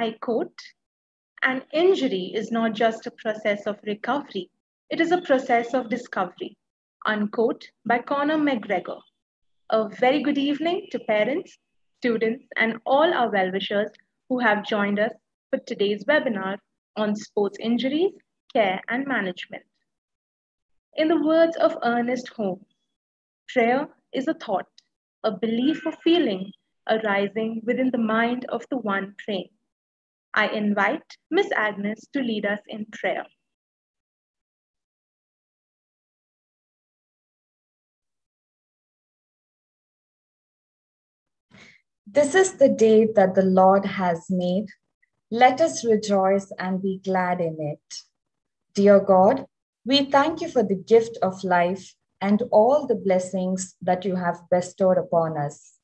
I quote, an injury is not just a process of recovery, it is a process of discovery, unquote, by Conor McGregor. A very good evening to parents, students, and all our well wishers who have joined us for today's webinar on sports injuries, care, and management. In the words of Ernest Holmes, prayer is a thought, a belief or feeling arising within the mind of the one praying. I invite Miss Agnes to lead us in prayer. This is the day that the Lord has made. Let us rejoice and be glad in it. Dear God, we thank you for the gift of life and all the blessings that you have bestowed upon us.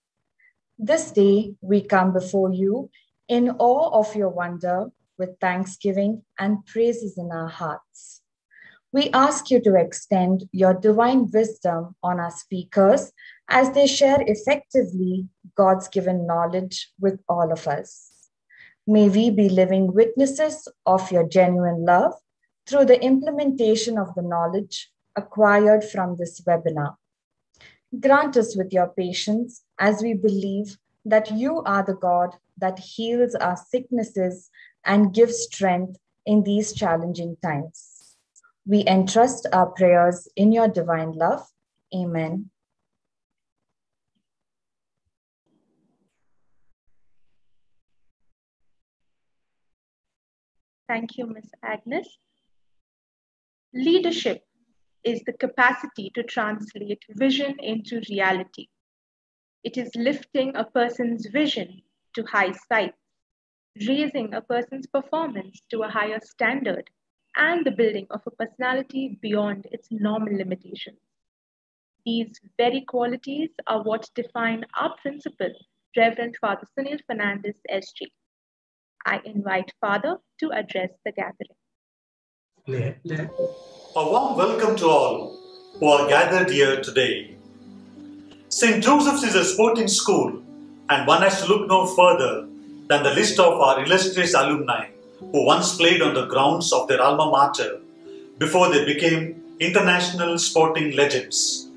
This day we come before you in awe of your wonder with thanksgiving and praises in our hearts. We ask you to extend your divine wisdom on our speakers as they share effectively God's given knowledge with all of us. May we be living witnesses of your genuine love through the implementation of the knowledge acquired from this webinar. Grant us with your patience as we believe that you are the God that heals our sicknesses and gives strength in these challenging times. We entrust our prayers in your divine love. Amen. Thank you, Ms. Agnes. Leadership is the capacity to translate vision into reality. It is lifting a person's vision to high heights, raising a person's performance to a higher standard, and the building of a personality beyond its normal limitations. These very qualities are what define our principal, Reverend Father Sunil Fernandez, SJ. I invite Father to address the gathering. A warm welcome to all who are gathered here today. St. Joseph's is a sporting school, and one has to look no further than the list of our illustrious alumni who once played on the grounds of their alma mater before they became international sporting legends.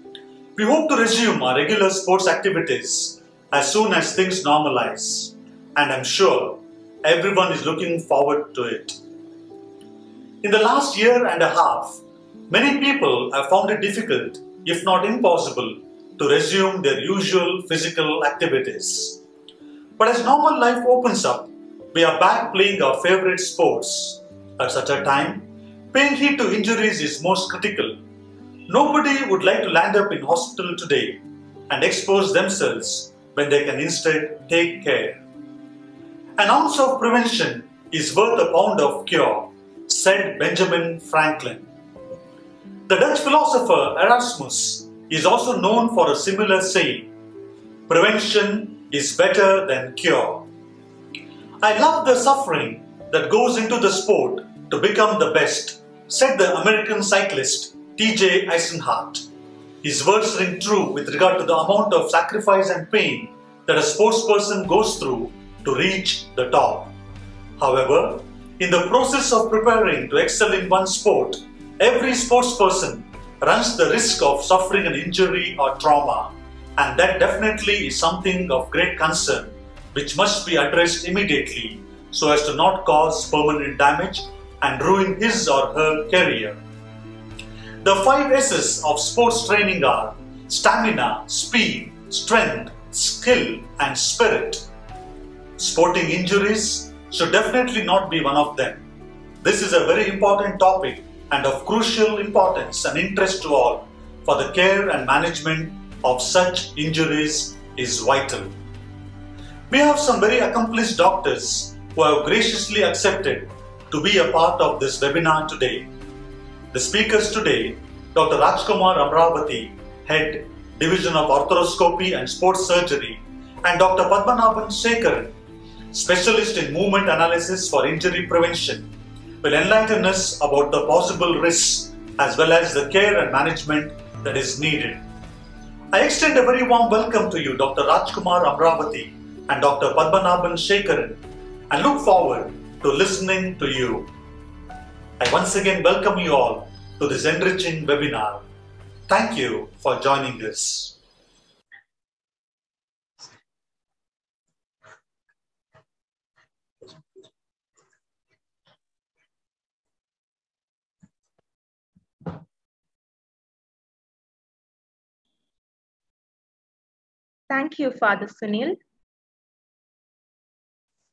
We hope to resume our regular sports activities as soon as things normalize, and I'm sure Everyone is looking forward to it. In the last year and a half, many people have found it difficult, if not impossible, to resume their usual physical activities. But as normal life opens up, we are back playing our favorite sports. At such a time, paying heed to injuries is most critical. Nobody would like to land up in hospital today and expose themselves when they can instead take care. An ounce of prevention is worth a pound of cure, said Benjamin Franklin. The Dutch philosopher Erasmus is also known for a similar saying Prevention is better than cure. I love the suffering that goes into the sport to become the best, said the American cyclist T.J. Eisenhart. His words ring true with regard to the amount of sacrifice and pain that a sportsperson goes through to reach the top. However, in the process of preparing to excel in one sport, every sportsperson runs the risk of suffering an injury or trauma, and that definitely is something of great concern which must be addressed immediately so as to not cause permanent damage and ruin his or her career. The five S's of sports training are stamina, speed, strength, skill, and spirit. Sporting injuries should definitely not be one of them. This is a very important topic and of crucial importance and interest to all, for the care and management of such injuries is vital. We have some very accomplished doctors who have graciously accepted to be a part of this webinar today. The speakers today, Dr. Rajkumar Amaravati, Head, Division of Arthroscopy and Sports Surgery, and Dr. Padmanaban Sekaran, specialist in movement analysis for injury prevention, will enlighten us about the possible risks as well as the care and management that is needed. I extend a very warm welcome to you, Dr. Rajkumar Amaravati and Dr. Padmanaban Sekaran, and look forward to listening to you. I once again welcome you all to this enriching webinar. Thank you for joining us. Thank you, Father Sunil.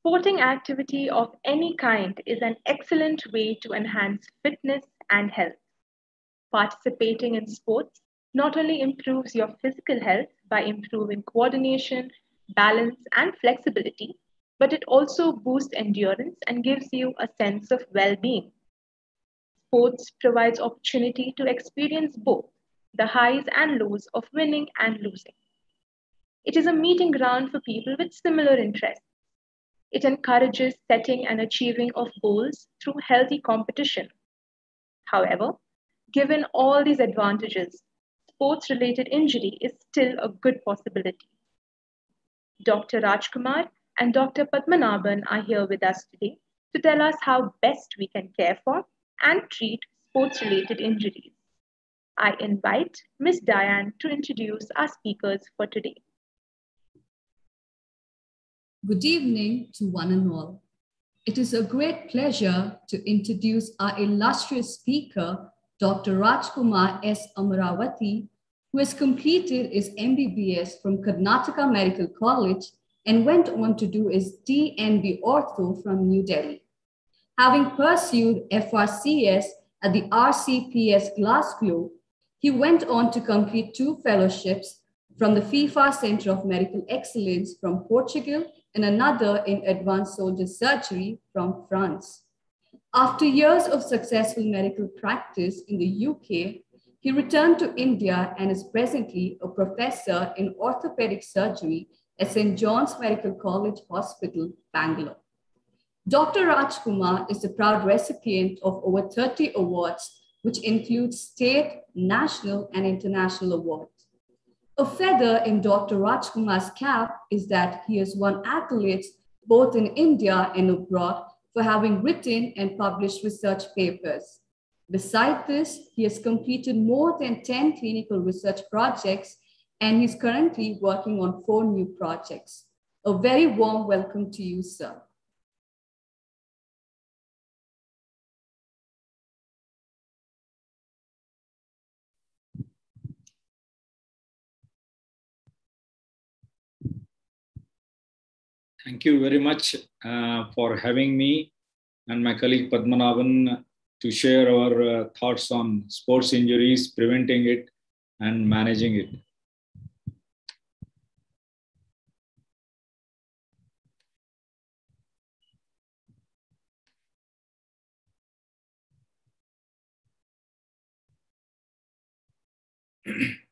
Sporting activity of any kind is an excellent way to enhance fitness and health. Participating in sports not only improves your physical health by improving coordination, balance, and flexibility, but it also boosts endurance and gives you a sense of well being. Sports provides opportunity to experience both the highs and lows of winning and losing. It is a meeting ground for people with similar interests. It encourages setting and achieving of goals through healthy competition. However, given all these advantages, sports related injury is still a good possibility. Dr. Rajkumar and Dr. Padmanaban are here with us today to tell us how best we can care for and treat sports related injuries. I invite Ms. Diane to introduce our speakers for today. Good evening to one and all. It is a great pleasure to introduce our illustrious speaker, Dr. Rajkumar S. Amaravati, who has completed his MBBS from Karnataka Medical College and went on to do his DNB Ortho from New Delhi. Having pursued FRCS at the RCPS Glasgow, he went on to complete two fellowships from the FIFA Center of Medical Excellence from Portugal and another in advanced shoulder surgery from France. After years of successful medical practice in the UK, he returned to India and is presently a professor in orthopedic surgery at St. John's Medical College Hospital, Bangalore. Dr. Rajkumar is the proud recipient of over 30 awards, which include state, national, and international awards. A feather in Dr. Rajkumar's cap is that he has won accolades both in India and abroad for having written and published research papers. Besides this, he has completed more than 10 clinical research projects and he's currently working on four new projects. A very warm welcome to you, sir. Thank you very much uh, for having me and my colleague Padmanaban to share our uh, thoughts on sports injuries, preventing it, and managing it.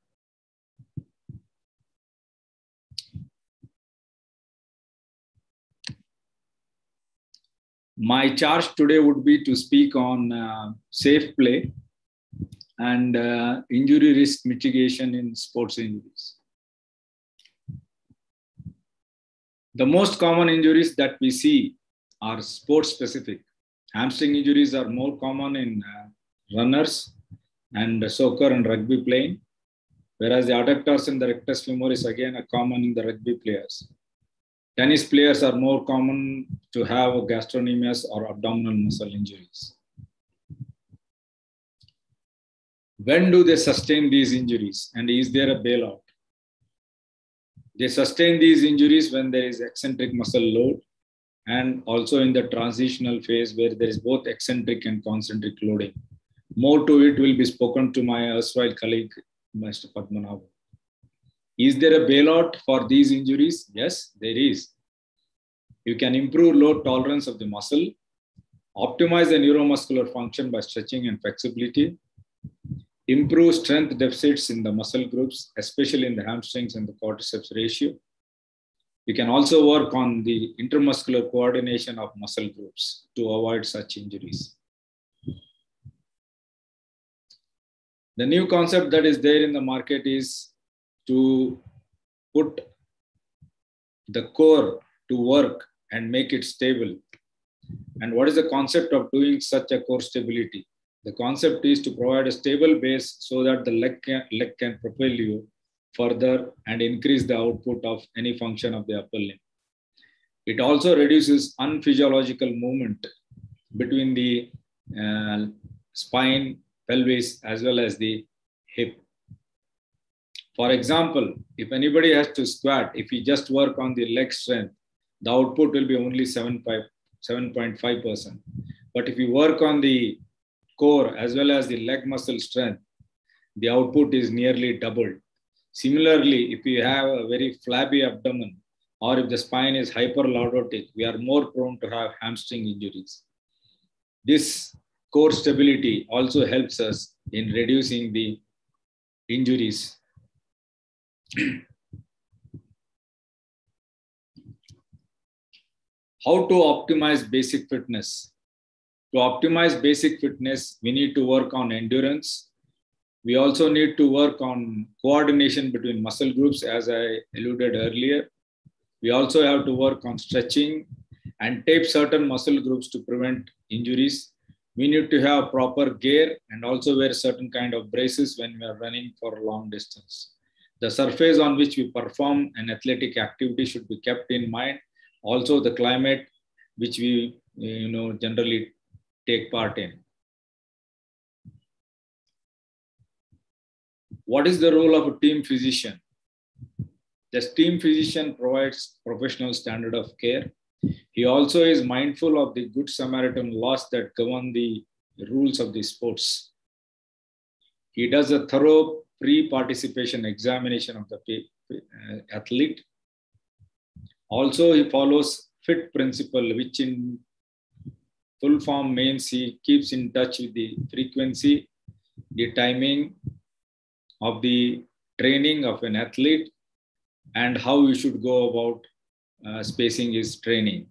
my charge today would be to speak on uh, safe play and uh, injury risk mitigation in sports injuries. The most common injuries that we see are sports specific. Hamstring injuries are more common in uh, runners and soccer and rugby playing, whereas the adductors and the rectus femoris again are common in the rugby players. Tennis players are more common to have gastrocnemius or abdominal muscle injuries. When do they sustain these injuries and is there a bailout? They sustain these injuries when there is eccentric muscle load and also in the transitional phase where there is both eccentric and concentric loading. More to it will be spoken to my erstwhile colleague, Mr. Padmanaban. Is there a bailout for these injuries? Yes, there is. You can improve load tolerance of the muscle, optimize the neuromuscular function by stretching and flexibility, improve strength deficits in the muscle groups, especially in the hamstrings and the quadriceps ratio. You can also work on the intermuscular coordination of muscle groups to avoid such injuries. The new concept that is there in the market is to put the core to work and make it stable. And what is the concept of doing such a core stability? The concept is to provide a stable base so that the leg can, leg can propel you further and increase the output of any function of the upper limb. It also reduces unphysiological movement between the uh, spine, pelvis, as well as the hip. For example, if anybody has to squat, if you just work on the leg strength, the output will be only 7.5%. But if you work on the core as well as the leg muscle strength, the output is nearly doubled. Similarly, if you have a very flabby abdomen or if the spine is hyperlordotic, we are more prone to have hamstring injuries. This core stability also helps us in reducing the injuries. How to optimize basic fitness? To optimize basic fitness, we need to work on endurance. We also need to work on coordination between muscle groups, as I alluded earlier. We also have to work on stretching and tape certain muscle groups to prevent injuries. We need to have proper gear and also wear certain kind of braces when we are running for long distance. The surface on which we perform an athletic activity should be kept in mind. Also the climate which we you know, generally take part in. What is the role of a team physician? The team physician provides professional standard of care. He also is mindful of the Good Samaritan laws that govern the rules of the sports. He does a thorough pre-participation examination of the uh, athlete. Also, he follows FIT principle, which in full form means he keeps in touch with the frequency, the timing of the training of an athlete, and how you should go about uh, spacing his training.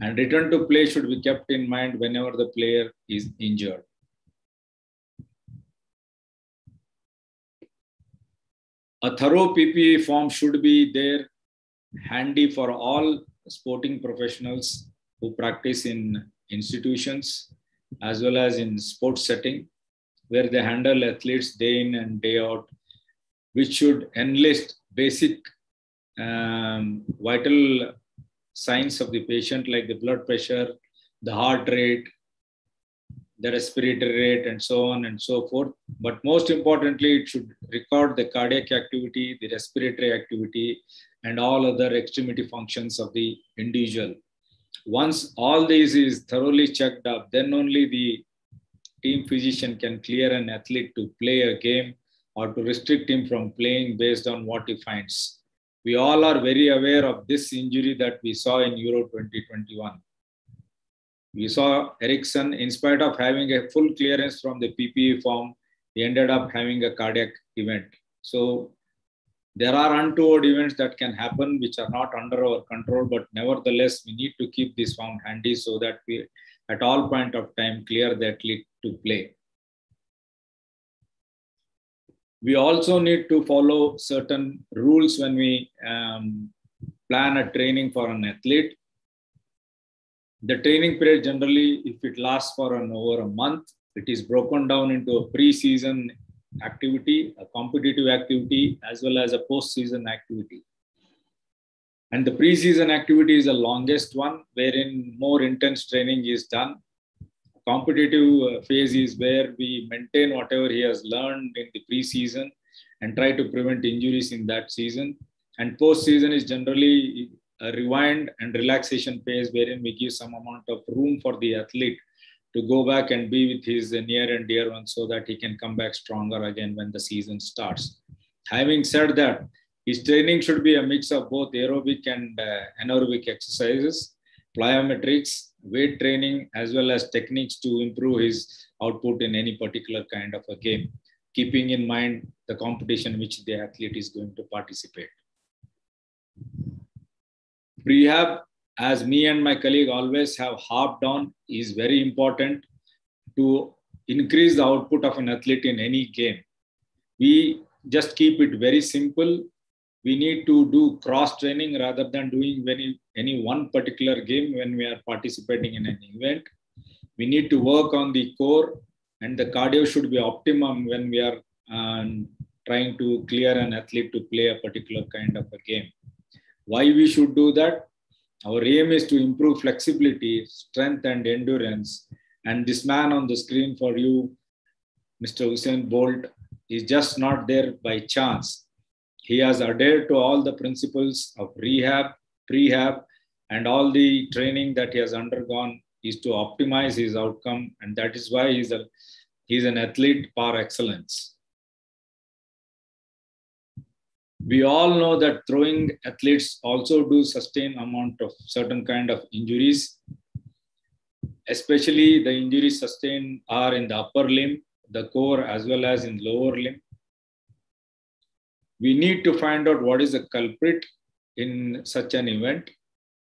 And return to play should be kept in mind whenever the player is injured. A thorough PPE form should be there handy for all sporting professionals who practice in institutions as well as in sports setting where they handle athletes day in and day out which should enlist basic um, vital signs of the patient like the blood pressure the heart rate the respiratory rate and so on and so forth but most importantly it should record the cardiac activity the respiratory activity and all other extremity functions of the individual. Once all these is thoroughly checked up, then only the team physician can clear an athlete to play a game or to restrict him from playing based on what he finds. We all are very aware of this injury that we saw in Euro 2021. We saw Eriksen, in spite of having a full clearance from the PPE form, he ended up having a cardiac event. So there are untoward events that can happen which are not under our control but nevertheless we need to keep this form handy so that we at all point of time clear the athlete to play we also need to follow certain rules when we um, plan a training for an athlete the training period generally if it lasts for an over a month it is broken down into a pre-season activity, a competitive activity, as well as a post-season activity. And the pre-season activity is the longest one, wherein more intense training is done. Competitive uh, phase is where we maintain whatever he has learned in the pre-season and try to prevent injuries in that season. And post-season is generally a rewind and relaxation phase, wherein we give some amount of room for the athlete to go back and be with his near and dear ones so that he can come back stronger again when the season starts. Having said that, his training should be a mix of both aerobic and uh, anaerobic exercises, plyometrics, weight training, as well as techniques to improve his output in any particular kind of a game, keeping in mind the competition which the athlete is going to participate. Prehab as me and my colleague always have harped on, is very important to increase the output of an athlete in any game. We just keep it very simple. we need to do cross training rather than doing any, any one particular game when we are participating in an event. We need to work on the core and the cardio should be optimum when we are um, trying to clear an athlete to play a particular kind of a game. Why we should do that? Our aim is to improve flexibility, strength, and endurance. And this man on the screen for you, Mr. Usain Bolt, is just not there by chance. He has adhered to all the principles of rehab, prehab, and all the training that he has undergone is to optimize his outcome. And that is why he's, a, he's an athlete par excellence. We all know that throwing athletes also do sustain amount of certain kind of injuries. Especially the injuries sustained are in the upper limb, the core, as well as in lower limb we need to find out what is the culprit in such an event.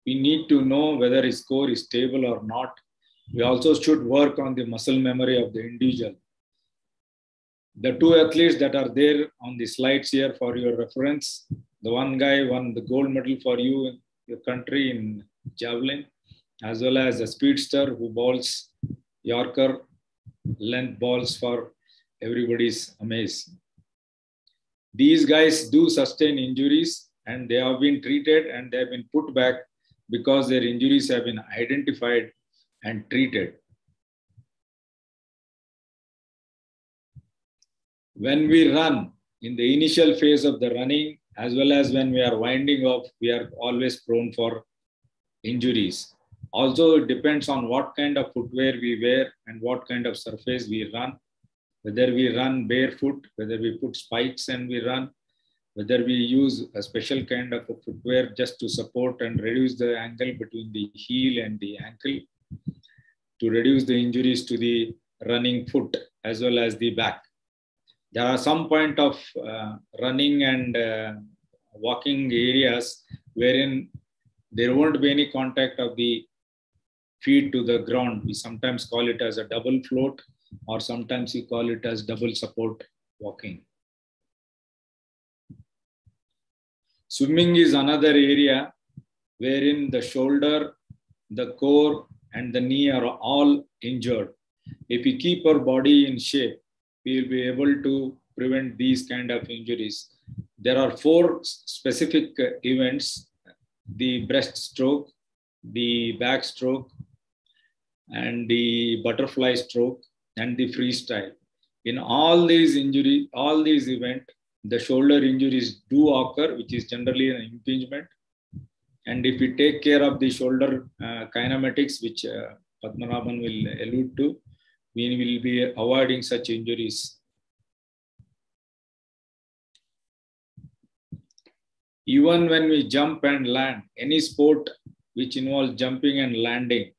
We need to know whether his core is stable or not. We also should work on the muscle memory of the individual. The two athletes that are there on the slides here for your reference, the one guy won the gold medal for you in your country in javelin, as well as a speedster who bowls Yorker length balls for everybody's amaze. These guys do sustain injuries and they have been treated and they have been put back because their injuries have been identified and treated. When we run, in the initial phase of the running, as well as when we are winding up, we are always prone for injuries. Also, it depends on what kind of footwear we wear and what kind of surface we run whether we run barefoot, whether we put spikes and we run, whether we use a special kind of footwear just to support and reduce the angle between the heel and the ankle to reduce the injuries to the running foot as well as the back. There are some point of uh, running and uh, walking areas wherein there won't be any contact of the feet to the ground. We sometimes call it as a double float or sometimes we call it as double support walking. Swimming is another area wherein the shoulder, the core, and the knee are all injured. If we keep our body in shape, we will be able to prevent these kind of injuries. There are four specific events, the breaststroke, the backstroke, and the butterfly stroke and the freestyle. In all these injuries, all these events, the shoulder injuries do occur, which is generally an impingement. And if we take care of the shoulder uh, kinematics, which uh, Padmanaban will allude to, we will be avoiding such injuries. Even when we jump and land, any sport which involves jumping and landing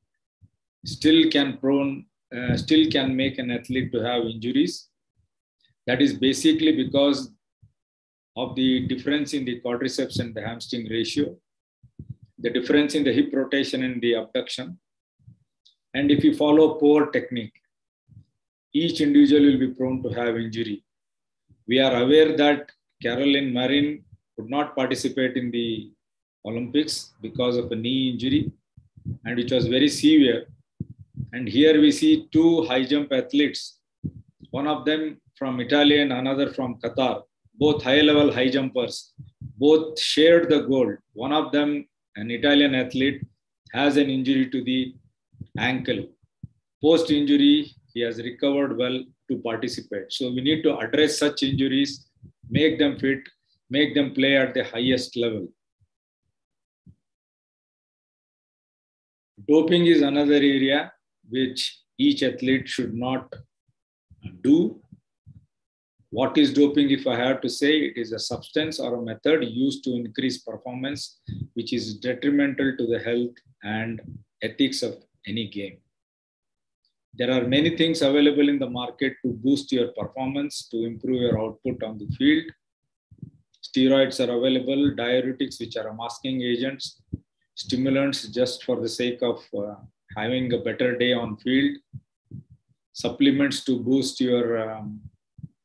still can prone uh, still can make an athlete to have injuries. That is basically because of the difference in the quadriceps and the hamstring ratio, the difference in the hip rotation and the abduction. And if you follow poor technique, each individual will be prone to have injury. We are aware that Carolina Marin could not participate in the Olympics because of a knee injury, and which was very severe and here we see two high jump athletes, one of them from Italy and another from Qatar, both high level high jumpers. Both shared the gold. One of them, an Italian athlete, has an injury to the ankle. Post injury, he has recovered well to participate. So we need to address such injuries, make them fit, make them play at the highest level. Doping is another area which each athlete should not do. What is doping? If I have to say, it is a substance or a method used to increase performance, which is detrimental to the health and ethics of any game. There are many things available in the market to boost your performance, to improve your output on the field. Steroids are available, diuretics, which are masking agents, stimulants just for the sake of uh, having a better day on field, supplements to boost your um,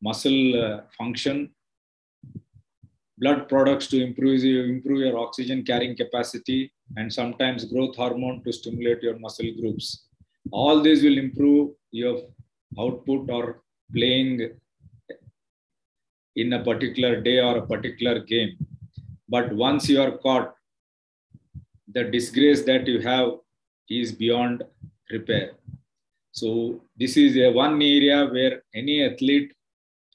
muscle uh, function, blood products to improve, improve your oxygen carrying capacity, and sometimes growth hormone to stimulate your muscle groups. All these will improve your output or playing in a particular day or a particular game. But once you are caught, the disgrace that you have is beyond repair. So this is a one area where any athlete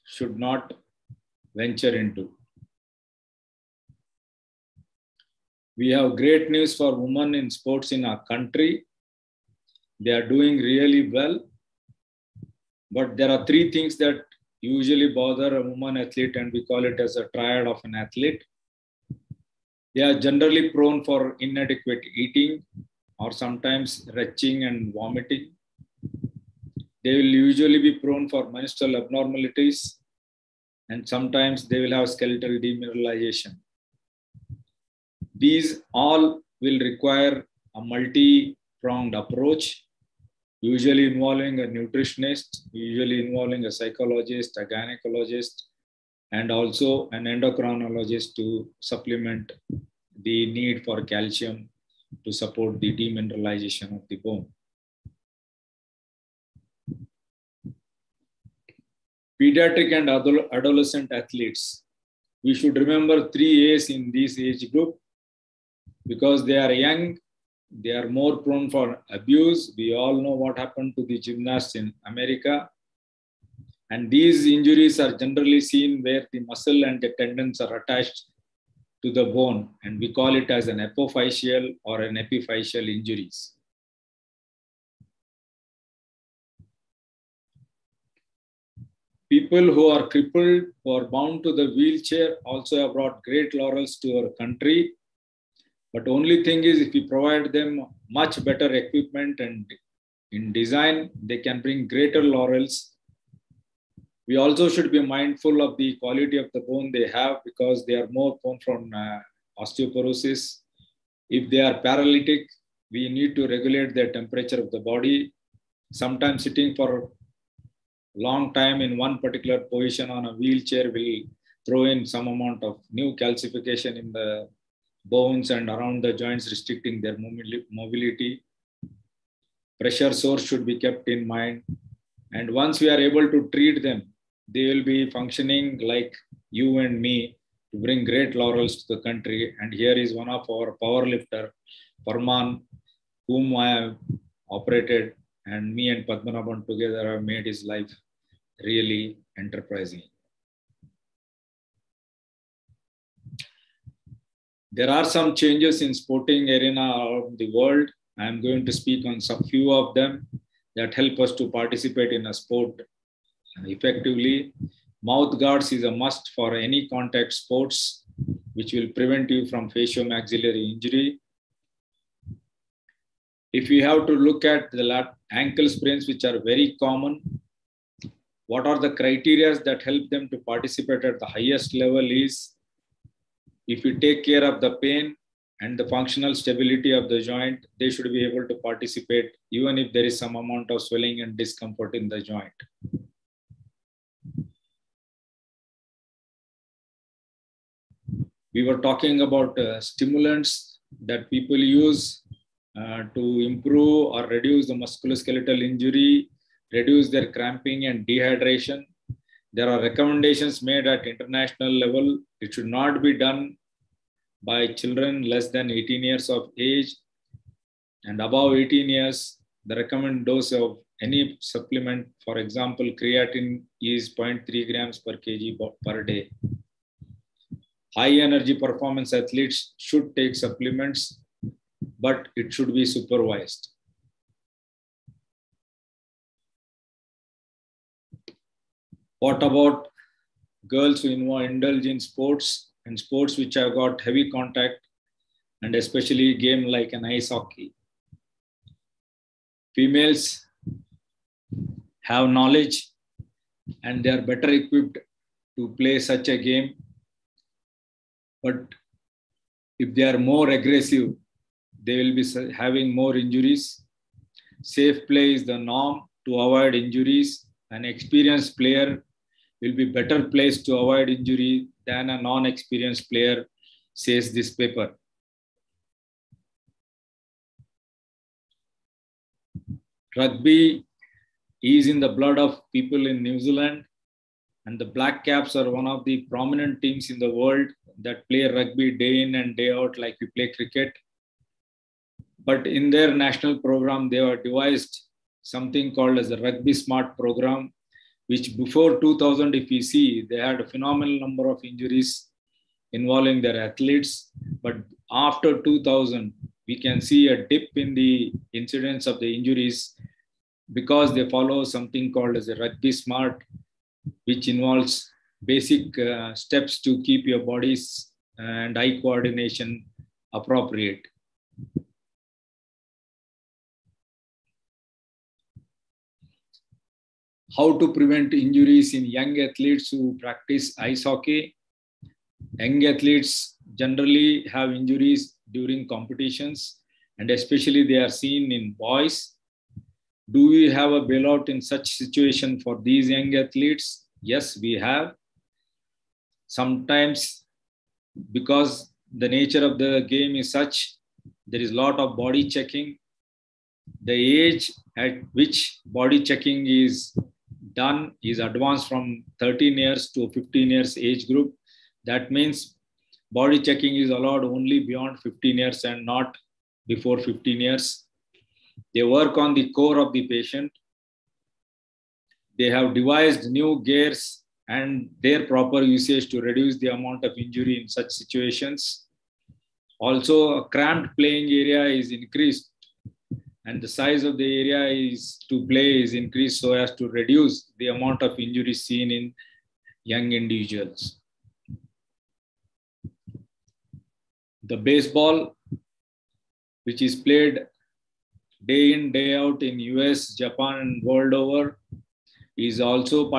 should not venture into. We have great news for women in sports in our country. They are doing really well. But there are three things that usually bother a woman athlete, and we call it as a triad of an athlete. They are generally prone for inadequate eating or sometimes retching and vomiting. They will usually be prone for menstrual abnormalities and sometimes they will have skeletal demineralization. These all will require a multi-pronged approach, usually involving a nutritionist, usually involving a psychologist, a gynecologist, and also an endocrinologist to supplement the need for calcium to support the demineralization of the bone. Pediatric and adolescent athletes. We should remember three A's in this age group because they are young, they are more prone for abuse. We all know what happened to the gymnasts in America. And these injuries are generally seen where the muscle and the tendons are attached to the bone, and we call it as an apophyseal or an epiphyseal injuries. People who are crippled, who are bound to the wheelchair, also have brought great laurels to our country. But only thing is, if we provide them much better equipment and in design, they can bring greater laurels. We also should be mindful of the quality of the bone they have because they are more prone from uh, osteoporosis. If they are paralytic, we need to regulate the temperature of the body. Sometimes sitting for long time in one particular position on a wheelchair will throw in some amount of new calcification in the bones and around the joints, restricting their mobility. Pressure sores should be kept in mind. And once we are able to treat them, they will be functioning like you and me to bring great laurels to the country. And here is one of our power lifter, Farman, whom I have operated and me and Padmanaban together have made his life really enterprising. There are some changes in sporting arena of the world. I am going to speak on some few of them that help us to participate in a sport effectively. Mouth guards is a must for any contact sports, which will prevent you from facial-maxillary injury. If you have to look at the ankle sprains, which are very common, what are the criteria that help them to participate at the highest level is if you take care of the pain and the functional stability of the joint, they should be able to participate even if there is some amount of swelling and discomfort in the joint. We were talking about uh, stimulants that people use uh, to improve or reduce the musculoskeletal injury, reduce their cramping and dehydration. There are recommendations made at international level. It should not be done by children less than 18 years of age. And above 18 years the recommended dose of any supplement for example creatine is 0.3 grams per kg per day. High energy performance athletes should take supplements but it should be supervised. What about girls who indulge in sports sports which have got heavy contact and especially game like an ice hockey. Females have knowledge and they are better equipped to play such a game. But if they are more aggressive, they will be having more injuries. Safe play is the norm to avoid injuries. An experienced player will be better placed to avoid injury than a non experienced player, says this paper. Rugby is in the blood of people in New Zealand, and the Black Caps are one of the prominent teams in the world that play rugby day in and day out, like we play cricket. But in their national program, they have devised something called as the Rugby Smart program, which before 2000, if you see, they had a phenomenal number of injuries involving their athletes. But after 2000, we can see a dip in the incidence of the injuries because they follow something called as a rugby smart, which involves basic uh, steps to keep your bodies and eye coordination appropriate. How to prevent injuries in young athletes who practice ice hockey. Young athletes generally have injuries during competitions, and especially they are seen in boys. Do we have a bailout in such situation for these young athletes? Yes, we have. Sometimes, because the nature of the game is such, there is a lot of body checking. The age at which body checking is done is advanced from 13 years to 15 years age group. That means body checking is allowed only beyond 15 years and not before 15 years. They work on the core of the patient. They have devised new gears and their proper usage to reduce the amount of injury in such situations. Also, a cramped playing area is increased and the size of the area is to play is increased so as to reduce the amount of injury seen in young individuals. The baseball, which is played day in, day out in US, Japan, and world over, is also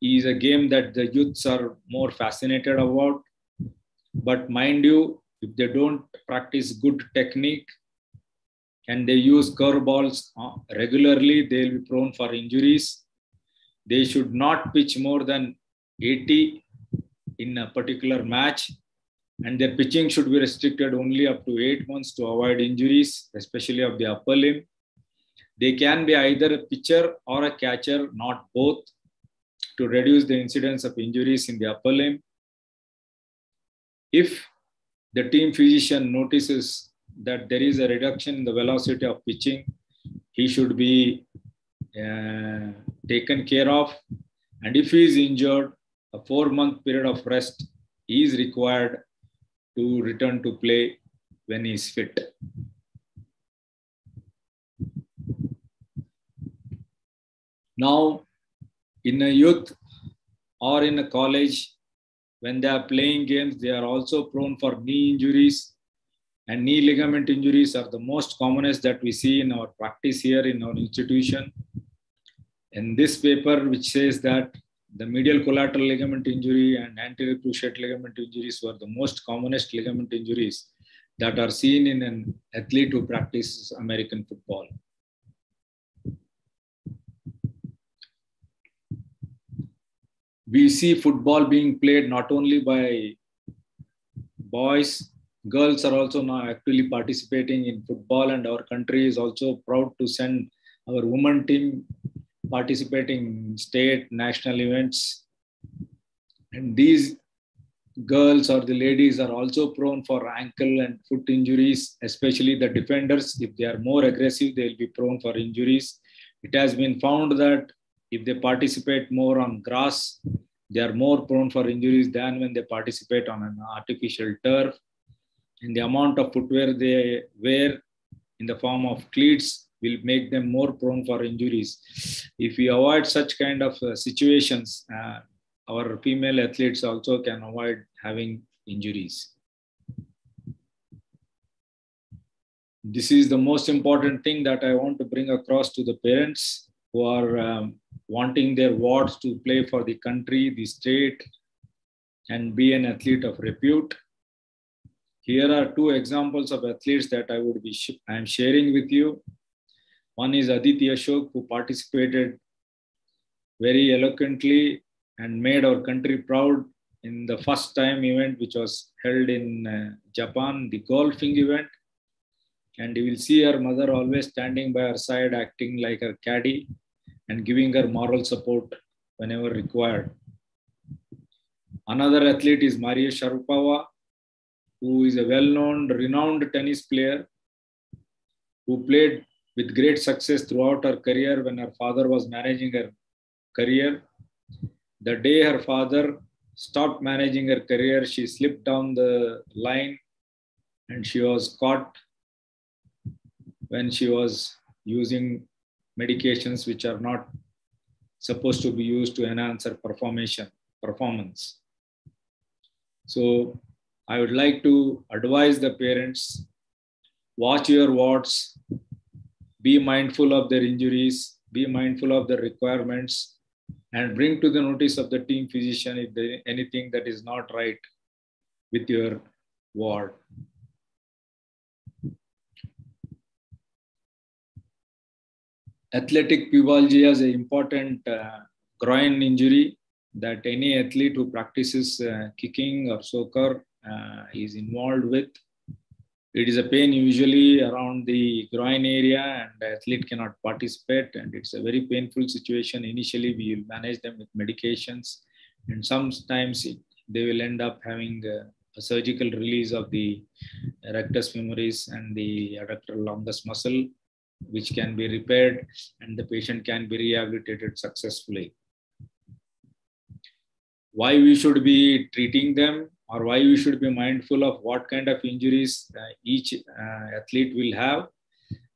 is a game that the youths are more fascinated about. But mind you, if they don't practice good technique and they use curveballs uh, regularly, they'll be prone for injuries. They should not pitch more than 80 in a particular match, and their pitching should be restricted only up to eight months to avoid injuries, especially of the upper limb. They can be either a pitcher or a catcher, not both, to reduce the incidence of injuries in the upper limb. If the team physician notices that there is a reduction in the velocity of pitching, he should be uh, taken care of. And if he is injured, a four month period of rest is required to return to play when he is fit. Now, in a youth or in a college, when they are playing games, they are also prone for knee injuries. And knee ligament injuries are the most commonest that we see in our practice here in our institution. In this paper, which says that the medial collateral ligament injury and anterior cruciate ligament injuries were the most commonest ligament injuries that are seen in an athlete who practices American football. We see football being played not only by boys, girls are also now actively participating in football, and our country is also proud to send our women team participating in state, national events. And these girls or the ladies are also prone for ankle and foot injuries, especially the defenders. If they are more aggressive, they'll be prone for injuries. It has been found that if they participate more on grass, they are more prone for injuries than when they participate on an artificial turf. And the amount of footwear they wear in the form of cleats will make them more prone for injuries. If we avoid such kind of uh, situations, uh, our female athletes also can avoid having injuries. This is the most important thing that I want to bring across to the parents who are um, wanting their wards to play for the country, the state, and be an athlete of repute. Here are two examples of athletes that I would be sh- I'm sharing with you. One is Aditi Ashok, who participated very eloquently and made our country proud in the first time event, which was held in uh, Japan, the golfing event. And you will see her mother always standing by her side, acting like her caddy and giving her moral support whenever required. Another athlete is Maria Sharapova, who is a well-known, renowned tennis player who played with great success throughout her career when her father was managing her career. The day her father stopped managing her career, she slipped down the line and she was caught when she was using medications which are not supposed to be used to enhance her performance. So I would like to advise the parents watch your wards, be mindful of their injuries, be mindful of the requirements, and bring to the notice of the team physician if there anything that is not right with your ward. Athletic pubalgia is an important uh, groin injury that any athlete who practices uh, kicking or soccer uh, is involved with. It is a pain usually around the groin area and the athlete cannot participate and it's a very painful situation. Initially, we will manage them with medications and sometimes it, they will end up having a, a surgical release of the rectus femoris and the adductor longus muscle which can be repaired and the patient can be rehabilitated successfully. Why we should be treating them or why we should be mindful of what kind of injuries uh, each uh, athlete will have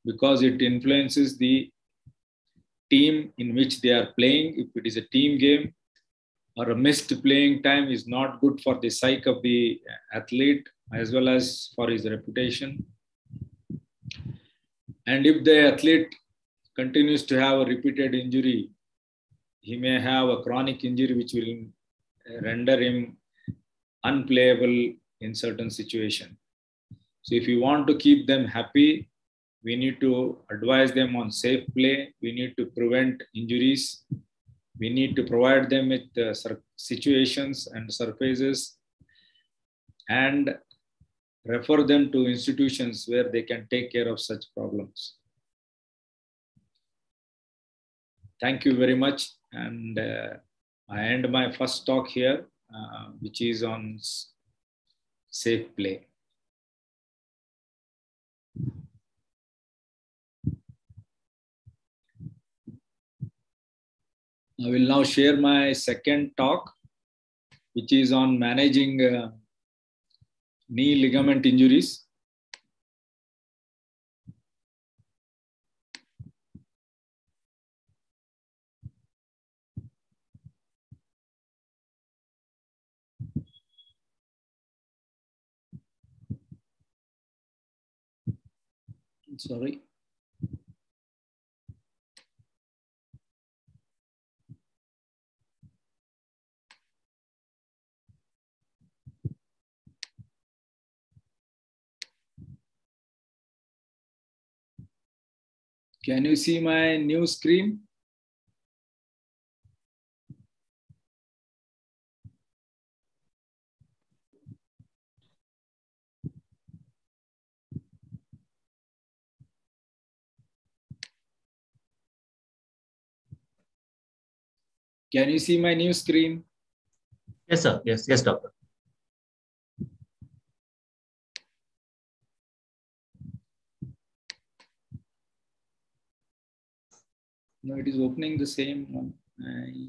because it influences the team in which they are playing. If it is a team game or a missed playing time is not good for the psyche of the athlete as well as for his reputation. And if the athlete continues to have a repeated injury, he may have a chronic injury which will render him unplayable in certain situation. So if you want to keep them happy, we need to advise them on safe play. We need to prevent injuries. We need to provide them with uh, situations and surfaces and refer them to institutions where they can take care of such problems. Thank you very much. And uh, I end my first talk here, uh, which is on safe play. I will now share my second talk, which is on managing uh, knee ligament injuries. Sorry. Can you see my new screen? Can you see my new screen? Yes, sir. Yes, yes, doctor. No, it is opening the same one. I...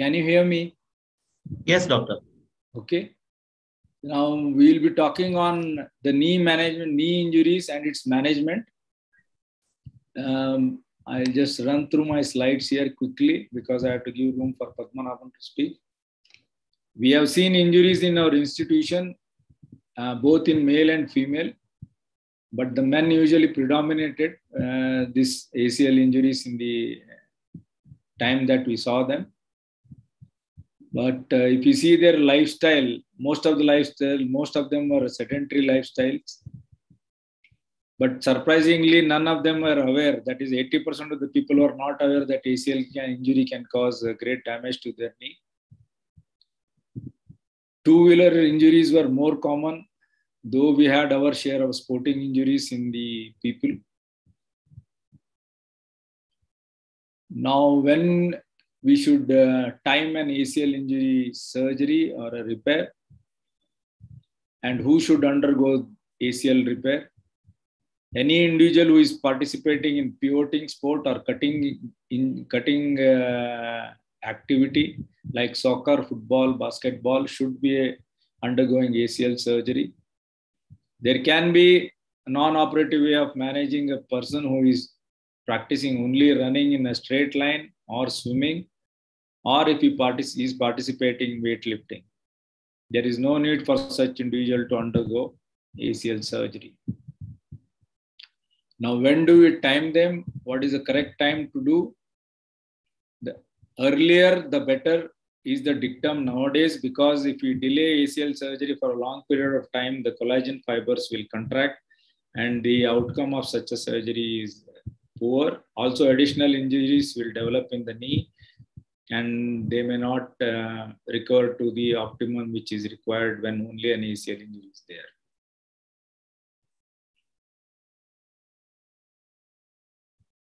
Can you hear me? Yes, doctor. Okay. Now we'll be talking on the knee management, knee injuries and its management. Um, I'll just run through my slides here quickly because I have to give room for Padmanaban to speak. We have seen injuries in our institution, uh, both in male and female, but the men usually predominated uh, this ACL injuries in the time that we saw them. But uh, if you see their lifestyle, most of the lifestyle, most of them were sedentary lifestyles. But surprisingly, none of them were aware. That is, 80% of the people are not aware that ACL injury can cause uh, great damage to their knee. Two-wheeler injuries were more common, though we had our share of sporting injuries in the people. Now, when we should uh, time an ACL injury surgery or a repair, and who should undergo ACL repair? Any individual who is participating in pivoting sport or cutting in cutting uh, activity like soccer, football, basketball should be undergoing ACL surgery. There can be a non-operative way of managing a person who is practicing only running in a straight line or swimming, or if he partic- is participating in weightlifting. There is no need for such individual to undergo ACL surgery. Now, when do we time them? What is the correct time to do? The earlier, the better is the dictum nowadays because if we delay ACL surgery for a long period of time, the collagen fibers will contract and the outcome of such a surgery is poor. Also, additional injuries will develop in the knee and they may not uh, recover to the optimum which is required when only an ACL injury is there.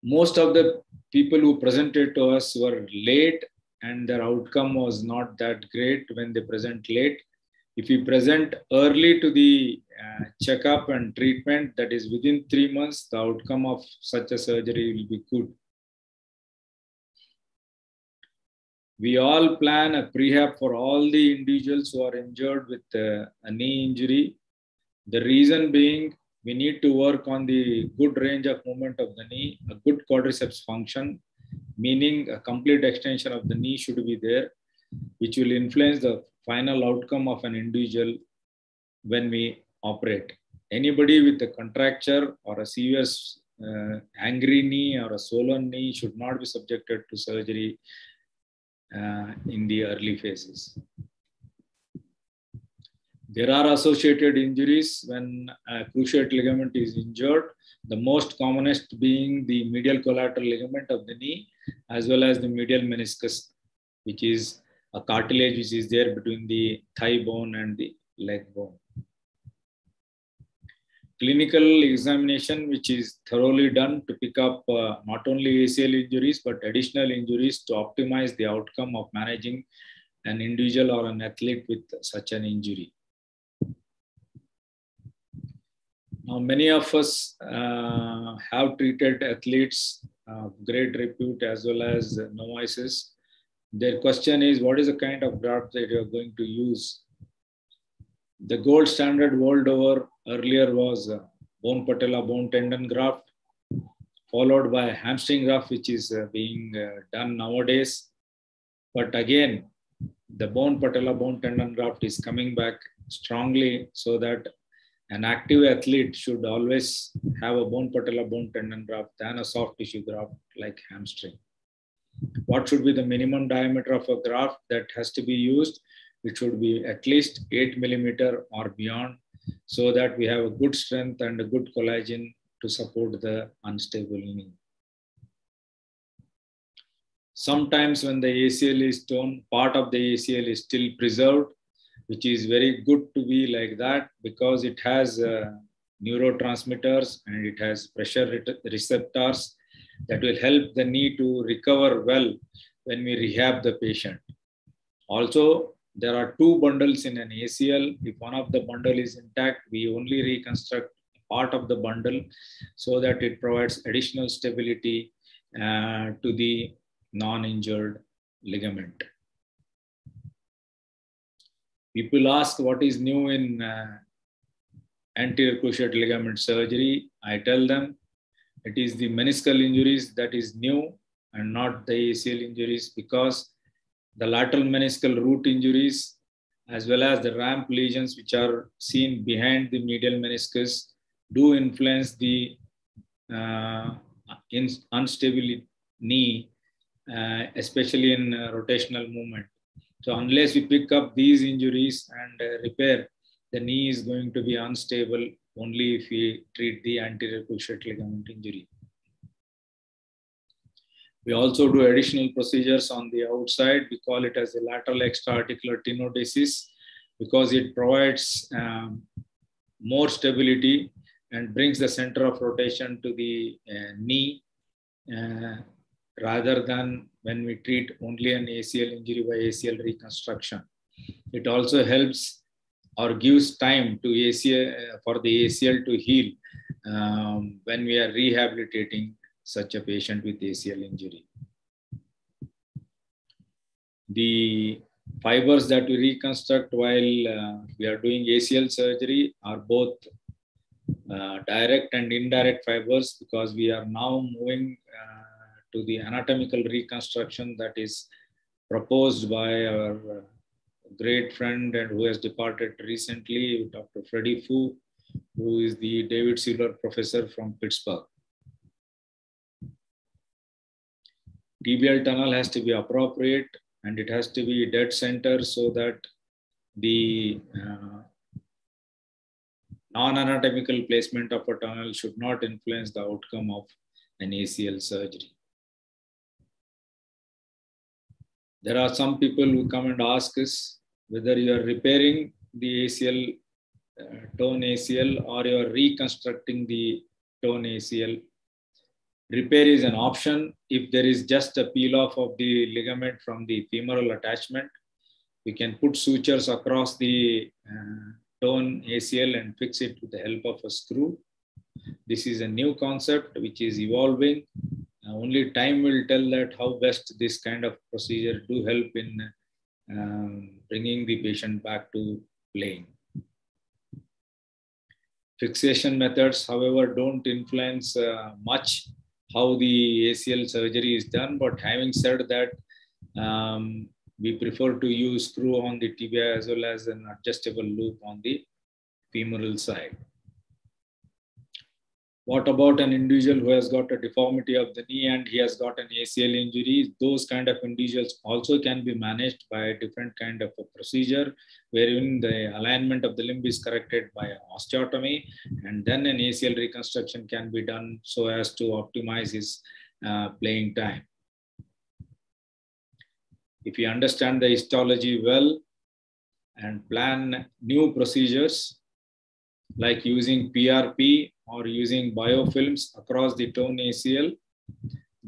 Most of the people who presented to us were late and their outcome was not that great when they present late. If you present early to the uh, checkup and treatment, that is within three months, the outcome of such a surgery will be good. We all plan a prehab for all the individuals who are injured with uh, a knee injury. The reason being, we need to work on the good range of movement of the knee, a good quadriceps function, meaning a complete extension of the knee should be there, which will influence the final outcome of an individual when we operate. Anybody with a contracture or a serious uh, angry knee or a swollen knee should not be subjected to surgery uh, in the early phases. There are associated injuries when a cruciate ligament is injured, the most commonest being the medial collateral ligament of the knee, as well as the medial meniscus, which is a cartilage which is there between the thigh bone and the leg bone. Clinical examination, which is thoroughly done to pick up uh, not only ACL injuries, but additional injuries to optimize the outcome of managing an individual or an athlete with such an injury. Now, many of us uh, have treated athletes of great repute as well as novices. Their question is, what is the kind of graft that you're going to use? The gold standard world over earlier was bone patella bone tendon graft, followed by hamstring graft, which is uh, being uh, done nowadays. But again, the bone patella bone tendon graft is coming back strongly so that an active athlete should always have a bone patella bone tendon graft than a soft tissue graft like hamstring. What should be the minimum diameter of a graft that has to be used? It should be at least 8 millimeter or beyond so that we have a good strength and a good collagen to support the unstable knee. Sometimes when the ACL is torn, part of the ACL is still preserved which is very good to be like that because it has uh, neurotransmitters and it has pressure receptors that will help the knee to recover well when we rehab the patient. Also, there are two bundles in an ACL. If one of the bundle is intact, we only reconstruct part of the bundle so that it provides additional stability uh, to the non-injured ligament. People ask what is new in uh, anterior cruciate ligament surgery. I tell them it is the meniscal injuries that is new and not the ACL injuries because the lateral meniscal root injuries as well as the ramp lesions which are seen behind the medial meniscus do influence the uh, unstable knee, uh, especially in uh, rotational movement. So unless we pick up these injuries and uh, repair, the knee is going to be unstable only if we treat the anterior cruciate ligament injury. We also do additional procedures on the outside. We call it as a lateral extra-articular tenodesis because it provides um, more stability and brings the center of rotation to the uh, knee uh, rather than when we treat only an ACL injury by ACL reconstruction. It also helps or gives time to ACL uh, for the ACL to heal um, when we are rehabilitating such a patient with ACL injury. The fibers that we reconstruct while uh, we are doing ACL surgery are both uh, direct and indirect fibers because we are now moving uh, to the anatomical reconstruction that is proposed by our uh, great friend and who has departed recently, Dr. Freddie Fu, who is the David Silver professor from Pittsburgh. Tibial tunnel has to be appropriate and it has to be dead center so that the uh, non-anatomical placement of a tunnel should not influence the outcome of an ACL surgery. There are some people who come and ask us whether you are repairing the ACL, uh, torn ACL, or you are reconstructing the torn ACL. Repair is an option if there is just a peel off of the ligament from the femoral attachment. We can put sutures across the uh, torn ACL and fix it with the help of a screw. This is a new concept which is evolving. Uh, only time will tell that how best this kind of procedure do help in um, bringing the patient back to playing. Fixation methods, however, don't influence uh, much how the ACL surgery is done. But having said that, um, we prefer to use screw on the tibia as well as an adjustable loop on the femoral side. What about an individual who has got a deformity of the knee and he has got an ACL injury? Those kind of individuals also can be managed by a different kind of a procedure wherein the alignment of the limb is corrected by osteotomy and then an ACL reconstruction can be done so as to optimize his uh, playing time. If you understand the histology well and plan new procedures like using PRP or using biofilms across the torn ACL,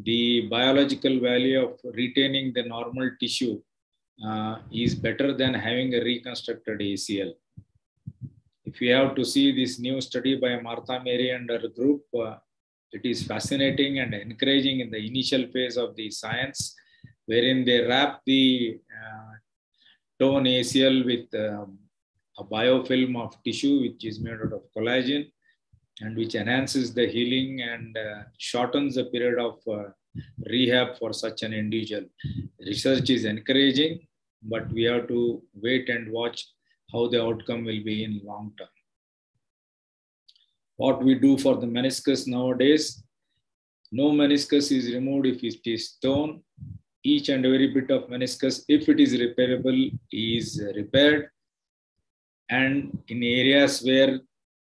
the biological value of retaining the normal tissue uh, is better than having a reconstructed ACL. If you have to see this new study by Martha Murray and her group, uh, it is fascinating and encouraging in the initial phase of the science, wherein they wrap the uh, torn ACL with um, a biofilm of tissue, which is made out of collagen and which enhances the healing and uh, shortens the period of uh, rehab for such an individual. Research is encouraging, but we have to wait and watch how the outcome will be in long term. What we do for the meniscus nowadays, no meniscus is removed if it is torn. Each and every bit of meniscus, if it is repairable, is repaired. And in areas where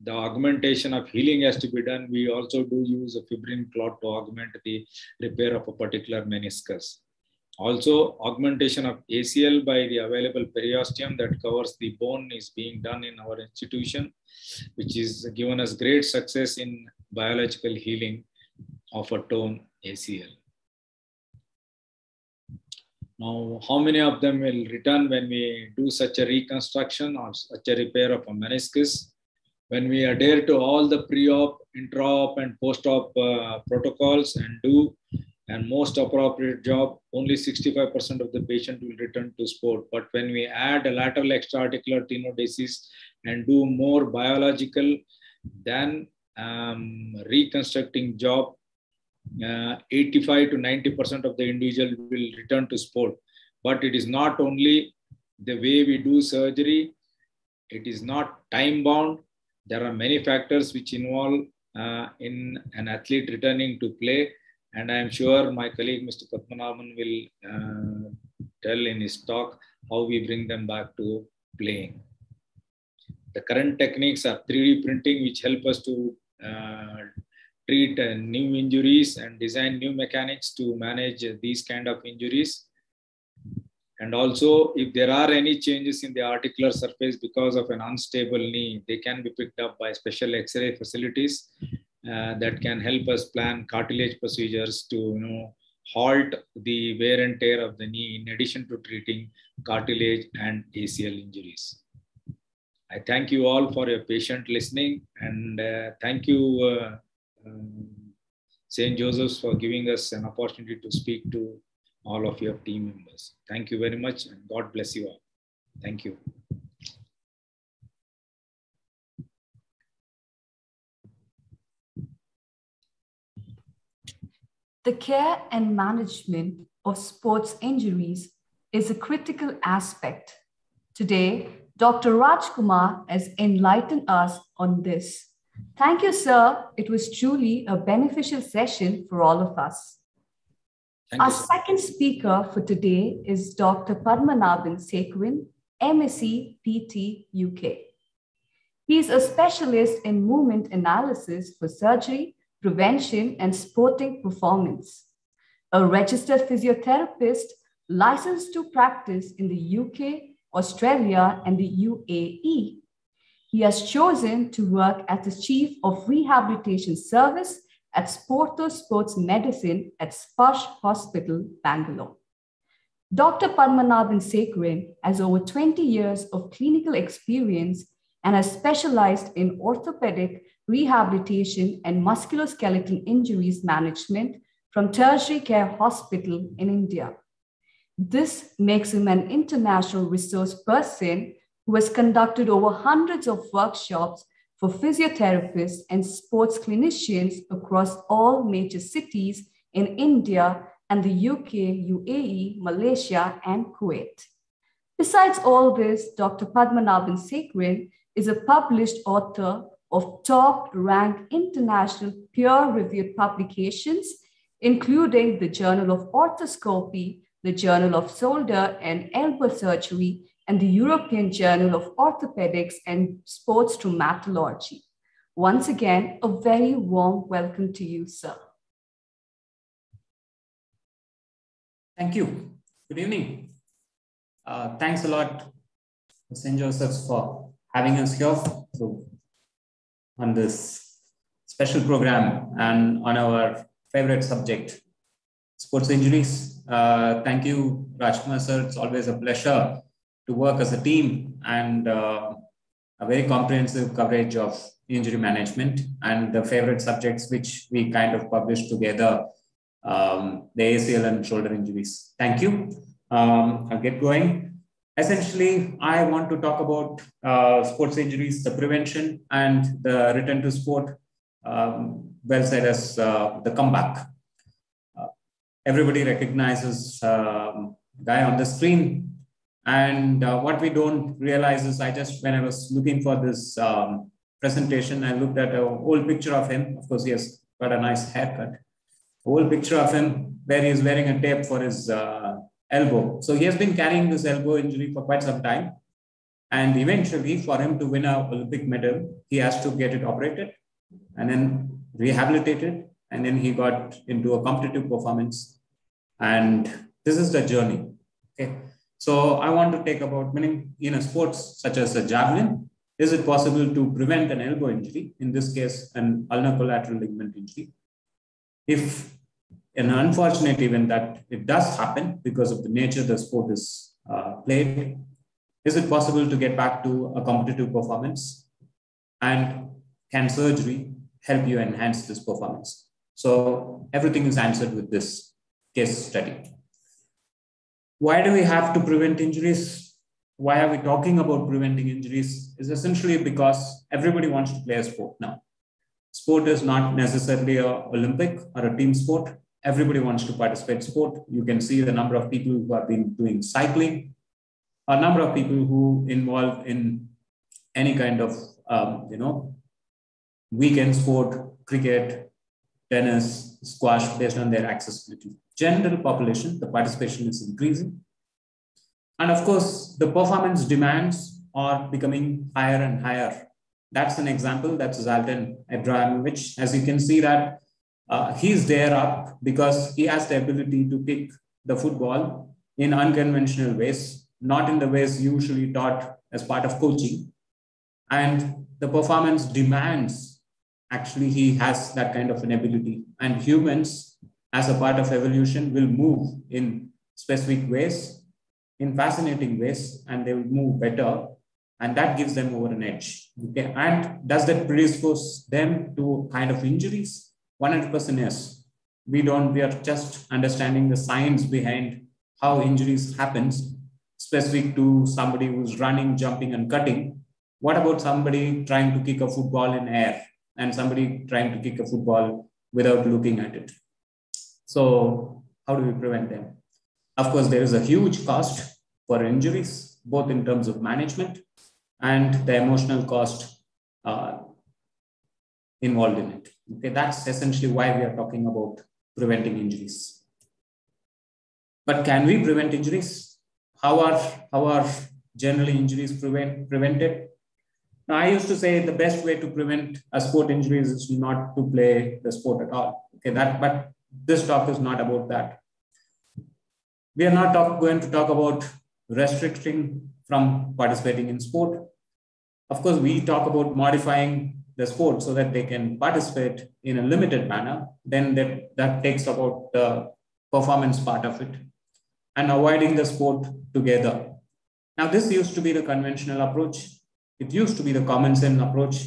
the augmentation of healing has to be done, we also do use a fibrin clot to augment the repair of a particular meniscus. Also, augmentation of ACL by the available periosteum that covers the bone is being done in our institution, which is given us great success in biological healing of a torn ACL. Now, how many of them will return when we do such a reconstruction or such a repair of a meniscus? When we adhere to all the pre-op, intra-op, and post-op uh, protocols and do and most appropriate job, only 65% of the patient will return to sport. But when we add a lateral extraarticular tenodesis and do more biological than um, reconstructing job, uh, 85 to 90% of the individual will return to sport. But it is not only the way we do surgery, it is not time bound. There are many factors which involve uh, in an athlete returning to play. And I'm sure my colleague, Mr. Padmanaban, will uh, tell in his talk how we bring them back to playing. The current techniques are 3D printing, which help us to uh, treat uh, new injuries and design new mechanics to manage these kind of injuries. And also, if there are any changes in the articular surface because of an unstable knee, they can be picked up by special X-ray facilities uh, that can help us plan cartilage procedures to you know halt the wear and tear of the knee in addition to treating cartilage and ACL injuries. I thank you all for your patient listening and uh, thank you uh, um, St. Joseph's for giving us an opportunity to speak to all of your team members. Thank you very much and God bless you all. Thank you. The care and management of sports injuries is a critical aspect. Today, Dr. Rajkumar has enlightened us on this. Thank you, sir. It was truly a beneficial session for all of us. Thank Our second speaker for today is Dr. Padmanaban Sekaran, MSc PT UK. He is a specialist in movement analysis for surgery, prevention, and sporting performance. A registered physiotherapist licensed to practice in the UK, Australia, and the UAE. He has chosen to work as the Chief of Rehabilitation Service at Sporto Sports Medicine at Sparsh Hospital, Bangalore. Dr. Padmanaban Sekaran has over 20 years of clinical experience and has specialized in orthopedic rehabilitation and musculoskeletal injuries management from Tertiary Care Hospital in India. This makes him an international resource person who has conducted over hundreds of workshops for physiotherapists and sports clinicians across all major cities in India and the UK, UAE, Malaysia, and Kuwait. Besides all this, Dr. Padmanaban Sekaran is a published author of top ranked international peer reviewed publications, including the Journal of Arthroscopy, the Journal of Shoulder and Elbow Surgery, and the European Journal of Orthopedics and Sports Traumatology. Once again, a very warm welcome to you, sir. Thank you. Good evening. Uh, thanks a lot, St. Joseph's, for having us here on this special program and on our favorite subject, sports injuries. Uh, thank you, Rajkumar sir. It's always a pleasure to work as a team and uh, a very comprehensive coverage of injury management and the favorite subjects which we kind of published together, um, the ACL and shoulder injuries. Thank you. Um, I'll get going. Essentially, I want to talk about uh, sports injuries, the prevention and the return to sport, um, well said as uh, the comeback. Uh, everybody recognizes um, guy on the screen and uh, what we don't realize is I just, when I was looking for this um, presentation, I looked at an old picture of him. Of course, he has got a nice haircut. Old picture of him where he is wearing a tape for his uh, elbow. So he has been carrying this elbow injury for quite some time. And eventually, for him to win an Olympic medal, he has to get it operated and then rehabilitated. And then he got into a competitive performance. And this is the journey. Okay. So I want to take about meaning in a sports such as a javelin, is it possible to prevent an elbow injury? In this case, an ulnar collateral ligament injury. If an unfortunate event that it does happen because of the nature the sport is uh, played, is it possible to get back to a competitive performance? And can surgery help you enhance this performance? So everything is answered with this. case study. Why do we have to prevent injuries? Why are we talking about preventing injuries? Is essentially because everybody wants to play a sport now. Sport is not necessarily a Olympic or a team sport. Everybody wants to participate sport. You can see the number of people who have been doing cycling, a number of people who involved in any kind of um, you know weekend sport, cricket, tennis, squash, based on their accessibility. General population, the participation is increasing. And of course, the performance demands are becoming higher and higher. That's an example. That's Zlatan Ibrahimovic. As you can see that uh, he's there up because he has the ability to kick the football in unconventional ways, not in the ways usually taught as part of coaching. And the performance demands actually he has that kind of an ability. And humans, as a part of evolution, will move in specific ways, in fascinating ways, and they will move better. And that gives them over an edge. Okay. And does that predispose them to kind of injuries? 100% yes. We don't, we are just understanding the science behind how injuries happens specific to somebody who's running, jumping, and cutting. What about somebody trying to kick a football in air? and somebody trying to kick a football without looking at it. So, how do we prevent them? Of course, there is a huge cost for injuries, both in terms of management and the emotional cost uh, involved in it. Okay, that's essentially why we are talking about preventing injuries. But can we prevent injuries? How are, how are generally injuries prevent, prevented? Now, I used to say the best way to prevent a sport injuries is not to play the sport at all. Okay, that but this talk is not about that. We are not talk, going to talk about restricting from participating in sport. Of course, we talk about modifying the sport so that they can participate in a limited manner. Then that, that takes about the performance part of it and avoiding the sport together. Now, this used to be the conventional approach it used to be the common sense approach.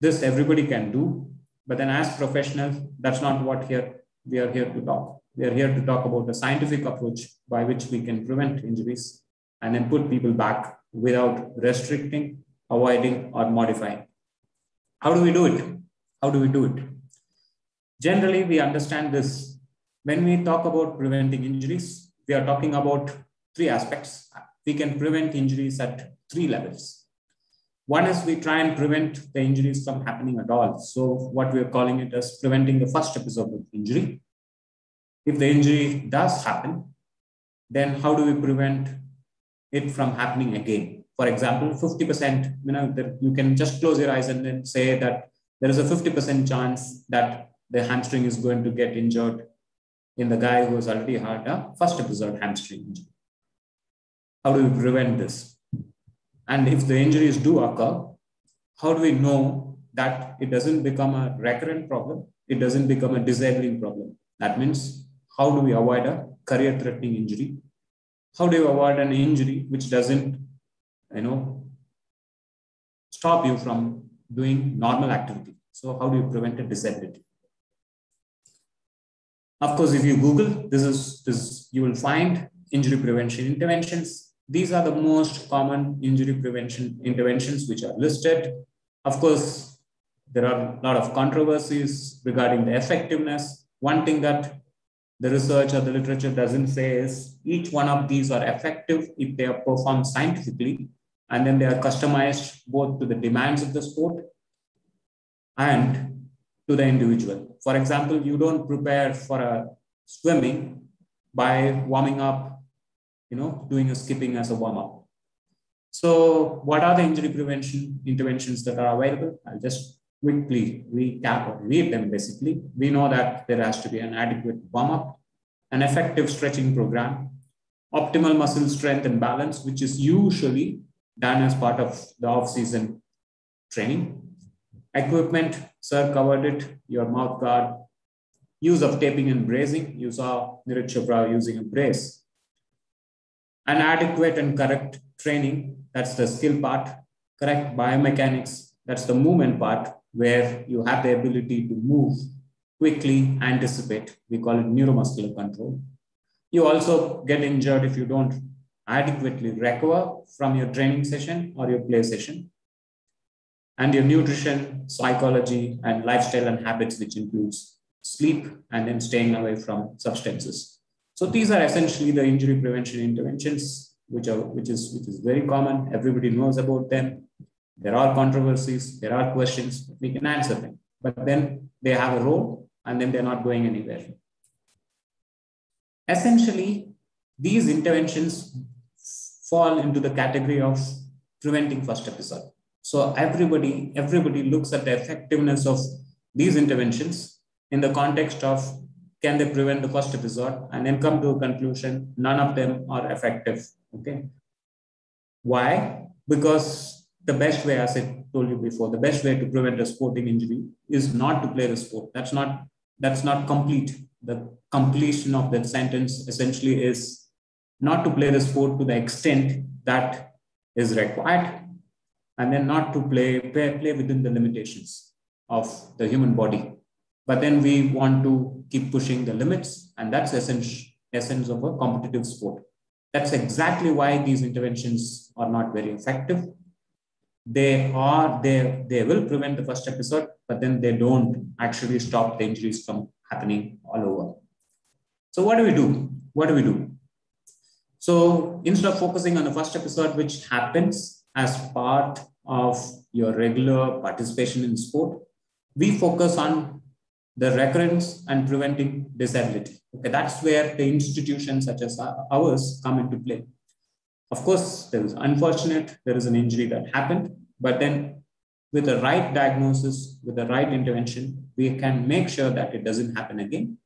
This everybody can do, but then as professionals, that's not what here we are here to talk. We are here to talk about the scientific approach by which we can prevent injuries and then put people back without restricting, avoiding, or modifying. How do we do it? How do we do it? Generally, we understand this. When we talk about preventing injuries, we are talking about three aspects. We can prevent injuries at three levels. One is we try and prevent the injuries from happening at all. So what we're calling it as preventing the first episode of injury. If the injury does happen, then how do we prevent it from happening again? For example, 50%, you know, you can just close your eyes and then say that there is a 50% chance that the hamstring is going to get injured in the guy who has already had a first episode hamstring injury. How do we prevent this? And if the injuries do occur, how do we know that it doesn't become a recurrent problem? It doesn't become a disabling problem. That means how do we avoid a career threatening injury? How do you avoid an injury which doesn't, you know, stop you from doing normal activity? So how do you prevent a disability? Of course, if you Google, this is this you will find injury prevention interventions these are the most common injury prevention interventions which are listed. Of course, there are a lot of controversies regarding the effectiveness. One thing that the research or the literature doesn't say is each one of these are effective if they are performed scientifically and then they are customized both to the demands of the sport and to the individual. For example, you don't prepare for a swimming by warming up you know, doing a skipping as a warm up. So what are the injury prevention interventions that are available? I'll just quickly recap or read them basically. We know that there has to be an adequate warm up, an effective stretching program, optimal muscle strength and balance, which is usually done as part of the off-season training. Equipment, sir covered it, your mouth guard, use of taping and bracing. You saw Neeraj Chopra using a brace an adequate and correct training, that's the skill part, correct biomechanics, that's the movement part, where you have the ability to move quickly anticipate. We call it neuromuscular control. You also get injured if you don't adequately recover from your training session or your play session. And your nutrition, psychology, and lifestyle and habits, which includes sleep and then staying away from substances. So these are essentially the injury prevention interventions, which are which is which is very common. Everybody knows about them. There are controversies, there are questions, we can answer them. But then they have a role and then they're not going anywhere. Essentially, these interventions fall into the category of preventing first episode. So everybody, everybody looks at the effectiveness of these interventions in the context of can they prevent the first episode and then come to a conclusion, none of them are effective. Okay. Why? Because the best way, as I told you before, the best way to prevent a sporting injury is not to play the sport. That's not that's not complete. The completion of that sentence essentially is not to play the sport to the extent that is required, and then not to play, play, play within the limitations of the human body. But then we want to keep pushing the limits, and that's essence, essence of a competitive sport. That's exactly why these interventions are not very effective. They are they they will prevent the first episode, but then they don't actually stop the injuries from happening all over. So what do we do? What do we do? So instead of focusing on the first episode, which happens as part of your regular participation in sport, we focus on the recurrence and preventing disability. Okay, that's where the institutions such as ours come into play. Of course, there is unfortunate, there is an injury that happened, but then with the right diagnosis, with the right intervention, we can make sure that it doesn't happen again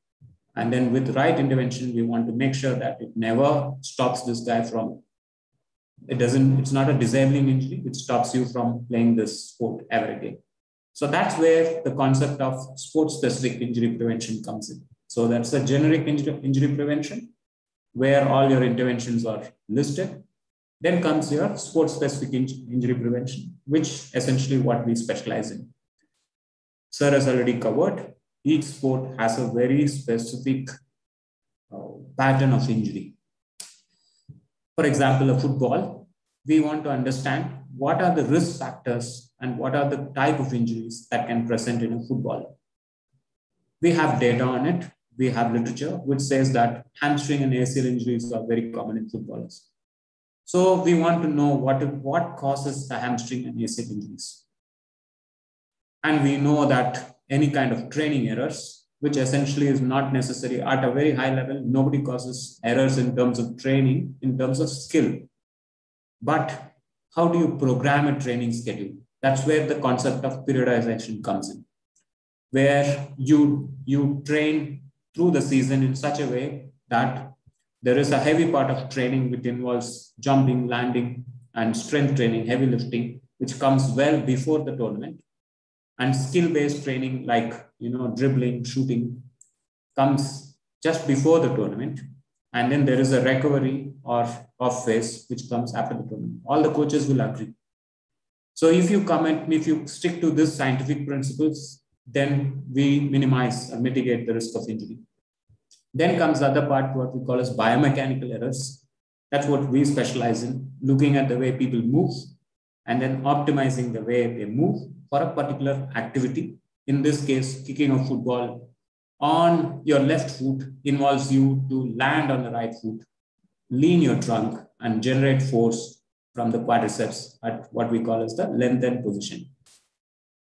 and then with right intervention, we want to make sure that it never stops this guy from, it doesn't, it's not a disabling injury, it stops you from playing this sport ever again. So that's where the concept of sport-specific injury prevention comes in. So that's a generic injury, injury prevention where all your interventions are listed. Then comes your sport-specific injury prevention, which essentially what we specialize in. Sir has already covered each sport has a very specific uh, pattern of injury. For example, a football, we want to understand what are the risk factors and what are the type of injuries that can present in a football. We have data on it. We have literature which says that hamstring and ACL injuries are very common in footballers. So we want to know what, what causes the hamstring and ACL injuries. And we know that any kind of training errors, which essentially is not necessary at a very high level. Nobody causes errors in terms of training, in terms of skill. But how do you program a training schedule? That's where the concept of periodization comes in, where you, you train through the season in such a way that there is a heavy part of training which involves jumping, landing, and strength training, heavy lifting, which comes well before the tournament and skill-based training like you know dribbling shooting comes just before the tournament and then there is a recovery or off phase which comes after the tournament. All the coaches will agree. So if you comment if you stick to this scientific principles then we minimize or mitigate the risk of injury. Then comes the other part what we call as biomechanical errors. That's what we specialize in looking at the way people move and then optimizing the way they move for a particular activity. In this case, kicking a football on your left foot involves you to land on the right foot, lean your trunk, and generate force from the quadriceps at what we call as the lengthened position.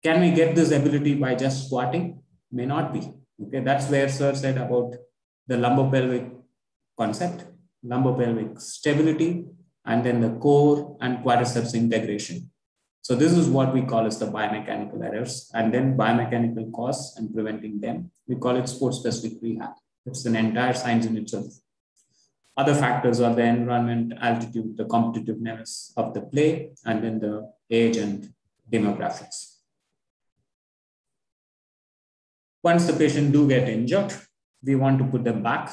Can we get this ability by just squatting? May not be. Okay, that's where Sir said about the lumbopelvic concept, lumbopelvic stability, and then the core and quadriceps integration. So this is what we call as the biomechanical errors and then biomechanical cause and preventing them. We call it sport-specific rehab. It's an entire science in itself. Other factors are the environment, altitude, the competitiveness of the play, and then the age and demographics. Once the patient do get injured, we want to put them back.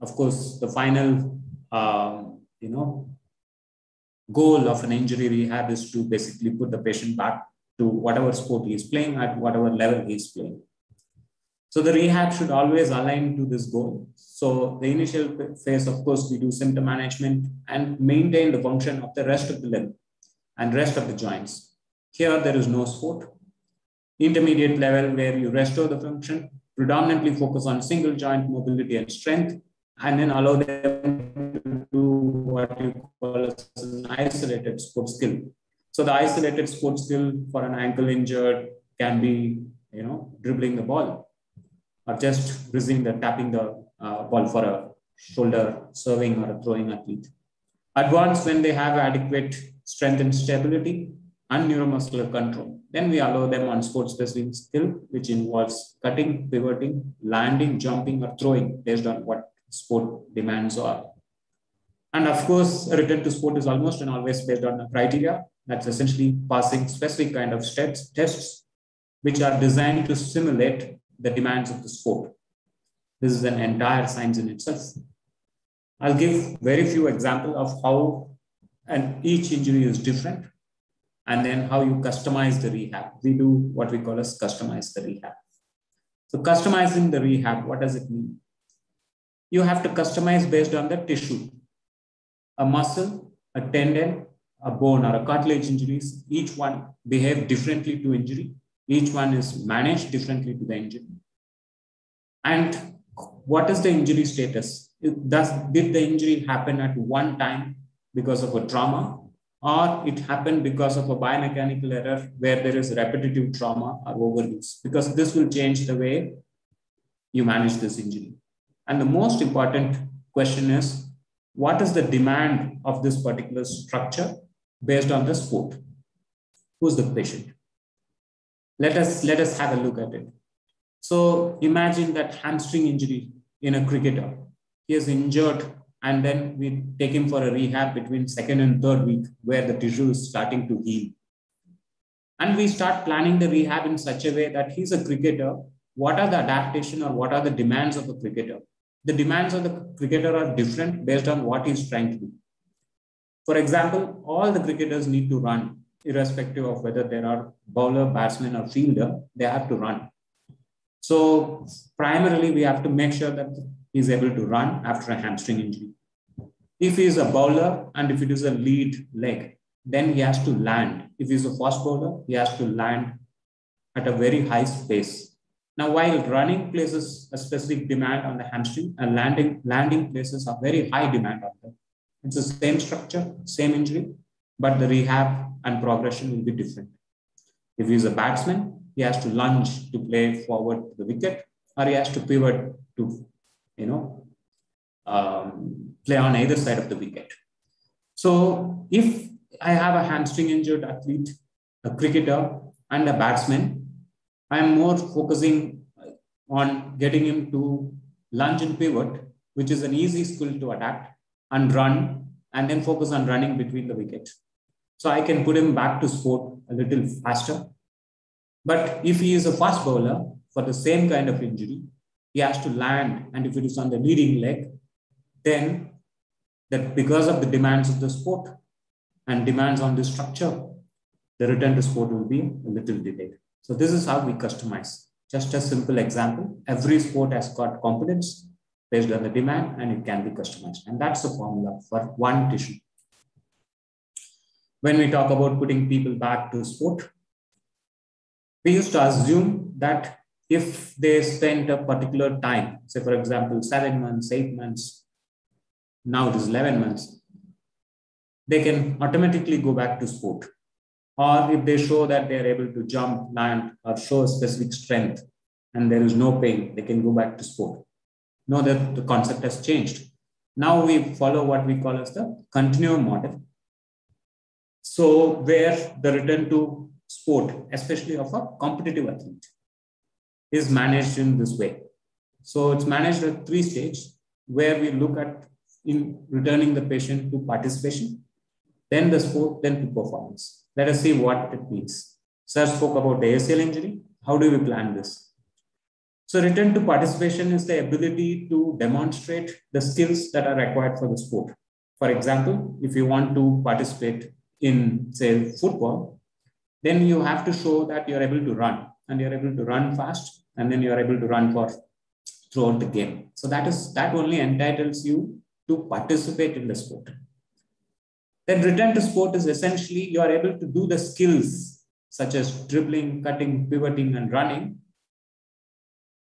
Of course, the final, um, you know, goal of an injury rehab is to basically put the patient back to whatever sport he is playing at whatever level he is playing. So the rehab should always align to this goal. So the initial phase, of course, we do symptom management and maintain the function of the rest of the limb and rest of the joints. Here, there is no sport. Intermediate level where you restore the function, predominantly focus on single joint mobility and strength, and then allow them to do what you call an isolated sport skill. So the isolated sport skill for an ankle injured can be, you know, dribbling the ball or just receiving the tapping the uh, ball for a shoulder serving or throwing athlete. Advanced when they have adequate strength and stability and neuromuscular control. Then we allow them on sport specific skill, which involves cutting, pivoting, landing, jumping, or throwing based on what sport demands are. And of course, a return to sport is almost and always based on a criteria that's essentially passing specific kind of steps, tests, which are designed to simulate the demands of the sport. This is an entire science in itself. I'll give very few examples of how and each injury is different and then how you customize the rehab. We do what we call as customize the rehab. So customizing the rehab, what does it mean? You have to customize based on the tissue. A muscle, a tendon, a bone or a cartilage injuries, each one behave differently to injury. Each one is managed differently to the injury. And what is the injury status? Does, did the injury happen at one time because of a trauma or it happened because of a biomechanical error where there is repetitive trauma or overuse because this will change the way you manage this injury. And the most important question is, what is the demand of this particular structure based on the sport? Who's the patient? Let us, let us have a look at it. So imagine that hamstring injury in a cricketer. He is injured and then we take him for a rehab between second and third week where the tissue is starting to heal. And we start planning the rehab in such a way that he's a cricketer. What are the adaptation or what are the demands of a cricketer? The demands of the cricketer are different based on what he's trying to do. For example, all the cricketers need to run, irrespective of whether there are bowler, batsman, or fielder, they have to run. So primarily, we have to make sure that he's able to run after a hamstring injury. If he's a bowler and if it is a lead leg, then he has to land. If he's a fast bowler, he has to land at a very high pace. Now, while running places a specific demand on the hamstring, and landing, landing places a very high demand on them. It's the same structure, same injury, but the rehab and progression will be different. If he is a batsman, he has to lunge to play forward to the wicket, or he has to pivot to, you know, um, play on either side of the wicket. So if I have a hamstring injured athlete, a cricketer, and a batsman, I'm more focusing on getting him to lunge and pivot, which is an easy skill to adapt and run, and then focus on running between the wickets. So I can put him back to sport a little faster. But if he is a fast bowler for the same kind of injury, he has to land. And if it is on the leading leg, then that because of the demands of the sport and demands on the structure, the return to sport will be a little delayed. So this is how we customize. Just a simple example. Every sport has got components based on the demand and it can be customized. And that's the formula for one tissue. When we talk about putting people back to sport, we used to assume that if they spent a particular time, say for example, seven months, eight months, now it is 11 months, they can automatically go back to sport. Or if they show that they are able to jump, land, or show a specific strength, and there is no pain, they can go back to sport. Now that the concept has changed. Now we follow what we call as the continuum model. So where the return to sport, especially of a competitive athlete, is managed in this way. So it's managed at three stages where we look at in returning the patient to participation, then the sport, then to performance. Let us see what it means. Sir spoke about ACL injury. How do we plan this? So return to participation is the ability to demonstrate the skills that are required for the sport. For example, if you want to participate in, say, football, then you have to show that you're able to run and you're able to run fast and then you are able to run for throughout the game. So that is that only entitles you to participate in the sport. Then return to sport is essentially you are able to do the skills such as dribbling, cutting, pivoting, and running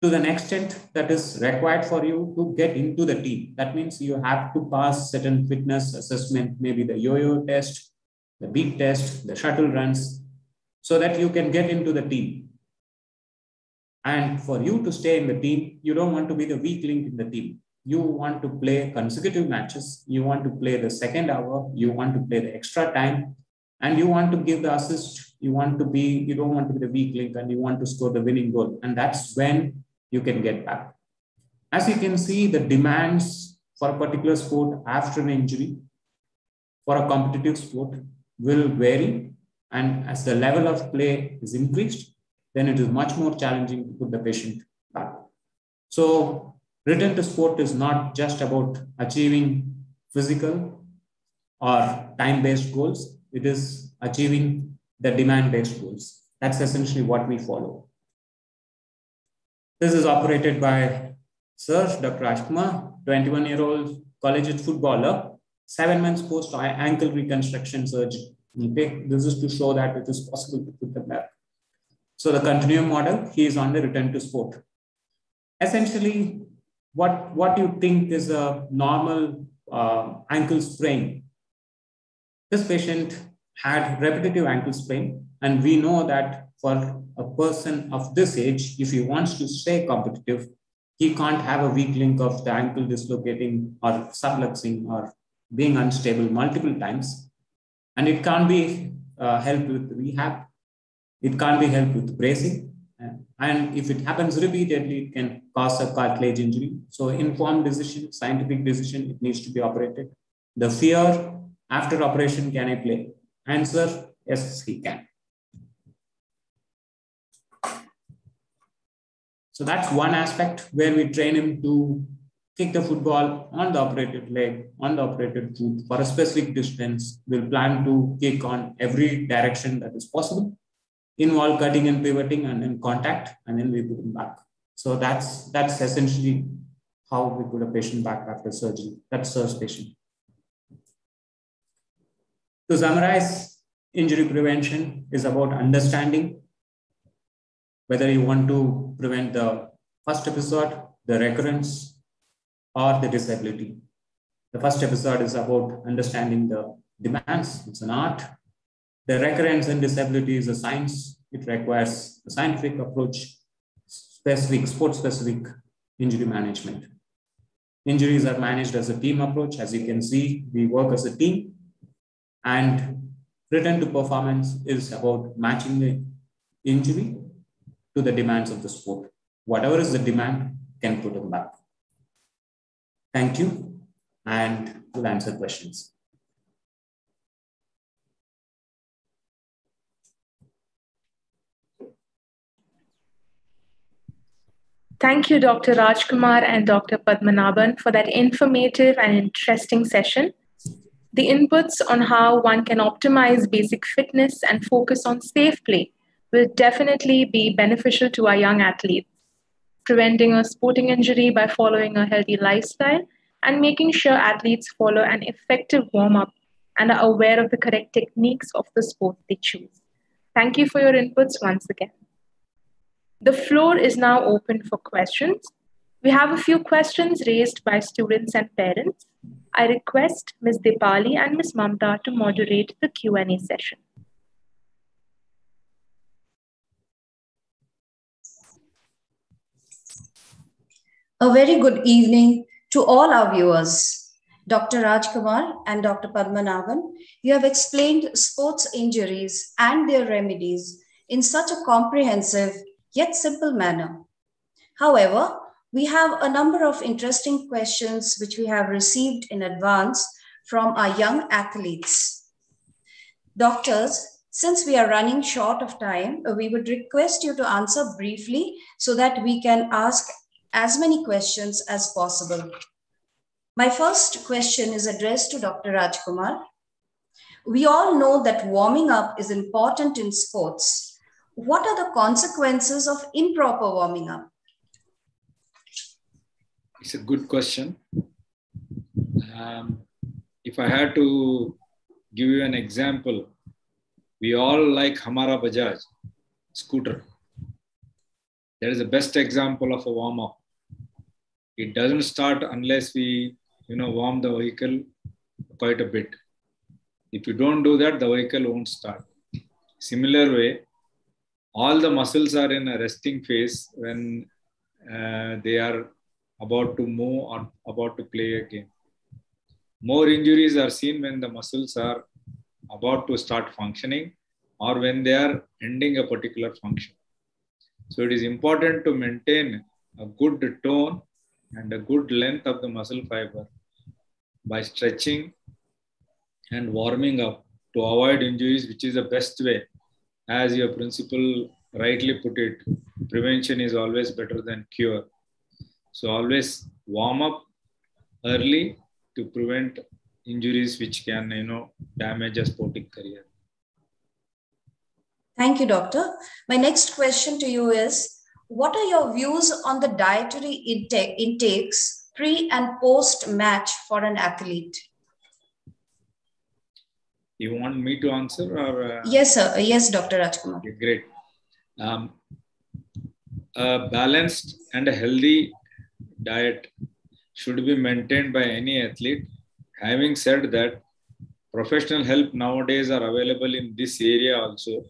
to the extent that is required for you to get into the team. That means you have to pass certain fitness assessment, maybe the yo-yo test, the beep test, the shuttle runs, so that you can get into the team. And for you to stay in the team, you don't want to be the weak link in the team. You want to play consecutive matches. You want to play the second hour. You want to play the extra time. And you want to give the assist. You want to be, you don't want to be the weak link and you want to score the winning goal. And that's when you can get back. As you can see, the demands for a particular sport after an injury for a competitive sport will vary. And as the level of play is increased, then it is much more challenging to put the patient back. So return to sport is not just about achieving physical or time-based goals. It is achieving the demand-based goals. That's essentially what we follow. This is operated by Sir Dr. Rajkumar, 21-year-old collegiate footballer, seven months post ankle reconstruction surgery. Okay, this is to show that it is possible to put them back. So the continuum model, he is on the return to sport. Essentially, what, what you think is a normal uh, ankle sprain. This patient had repetitive ankle sprain, and we know that for a person of this age, if he wants to stay competitive, he can't have a weak link of the ankle dislocating or subluxing or being unstable multiple times. And it can't be uh, helped with rehab. It can't be helped with bracing. And if it happens repeatedly, it can cause a cartilage injury. So informed decision, scientific decision, it needs to be operated. The fear after operation, can I play? Answer, yes, he can. So that's one aspect where we train him to kick the football on the operated leg, on the operated foot for a specific distance. We'll plan to kick on every direction that is possible, involve cutting and pivoting and then contact, and then we put him back. So that's that's essentially how we put a patient back after surgery. That's first patient. To summarize, injury prevention is about understanding whether you want to prevent the first episode, the recurrence, or the disability. The first episode is about understanding the demands. It's an art. The recurrence in disability is a science. It requires a scientific approach, specific, sport specific injury management. Injuries are managed as a team approach. As you can see, we work as a team. And return to performance is about matching the injury to the demands of the sport. Whatever is the demand can put them back. Thank you, and we'll answer questions. Thank you, Dr. Rajkumar and Dr. Padmanaban, for that informative and interesting session. The inputs on how one can optimize basic fitness and focus on safe play will definitely be beneficial to our young athletes preventing a sporting injury by following a healthy lifestyle, and making sure athletes follow an effective warm up and are aware of the correct techniques of the sport they choose. Thank you for your inputs once again. The floor is now open for questions. We have a few questions raised by students and parents. I request Ms. Dipali and Ms. Mamta to moderate the Q&A session. A very good evening to all our viewers. Dr. Rajkumar and Dr. Padmanaban, you have explained sports injuries and their remedies in such a comprehensive yet simple manner. However, we have a number of interesting questions which we have received in advance from our young athletes. Doctors, since we are running short of time, we would request you to answer briefly so that we can ask as many questions as possible. My first question is addressed to Dr. Rajkumar. We all know that warming up is important in sports. what are the consequences of improper warming up? It's a good question. Um, if I had to give you an example, we all like Hamara Bajaj scooter. That is the best example of a warm up. It doesn't start unless we, you know, warm the vehicle quite a bit. If you don't do that, the vehicle won't start. Similar way, all the muscles are in a resting phase when uh, they are about to move or about to play a game. More injuries are seen when the muscles are about to start functioning or when they are ending a particular function. So it is important to maintain a good tone and a good length of the muscle fiber by stretching and warming up to avoid injuries, which is the best way as your principal rightly put it, prevention is always better than cure. So always warm up early to prevent injuries which can, you know, damage a sporting career. Thank you, doctor. My next question to you is, what are your views on the dietary intake, intakes pre and post match for an athlete? You want me to answer or? Uh... Yes, sir. Yes, Dr. Rajkumar. Okay, great. Um, a balanced and a healthy diet should be maintained by any athlete. Having said that, professional help nowadays are available in this area also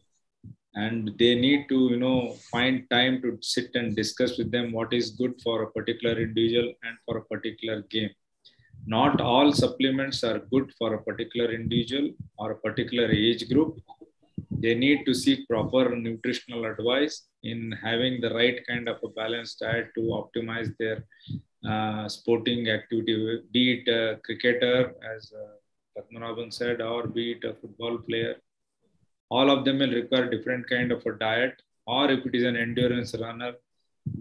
and they need to you know find time to sit and discuss with them what is good for a particular individual and for a particular game not all supplements are good for a particular individual or a particular age group. They need to seek proper nutritional advice in having the right kind of a balanced diet to optimize their uh, sporting activity, be it a cricketer, as uh, Padmanaban said, or be it a football player. All of them will require different kind of a diet, or if it is an endurance runner,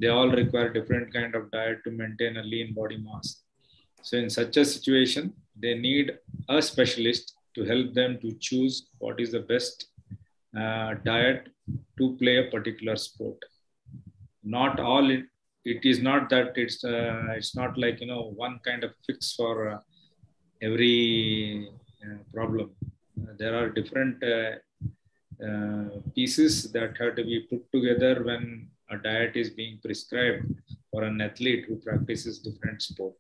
they all require different kind of diet to maintain a lean body mass. So in such a situation, they need a specialist to help them to choose what is the best uh, diet to play a particular sport. Not all it, it is not that it's uh, it's not like you know one kind of fix for uh, every uh, problem. there are different uh, pieces that have to be put together when a diet is being prescribed for an athlete who practices different sport.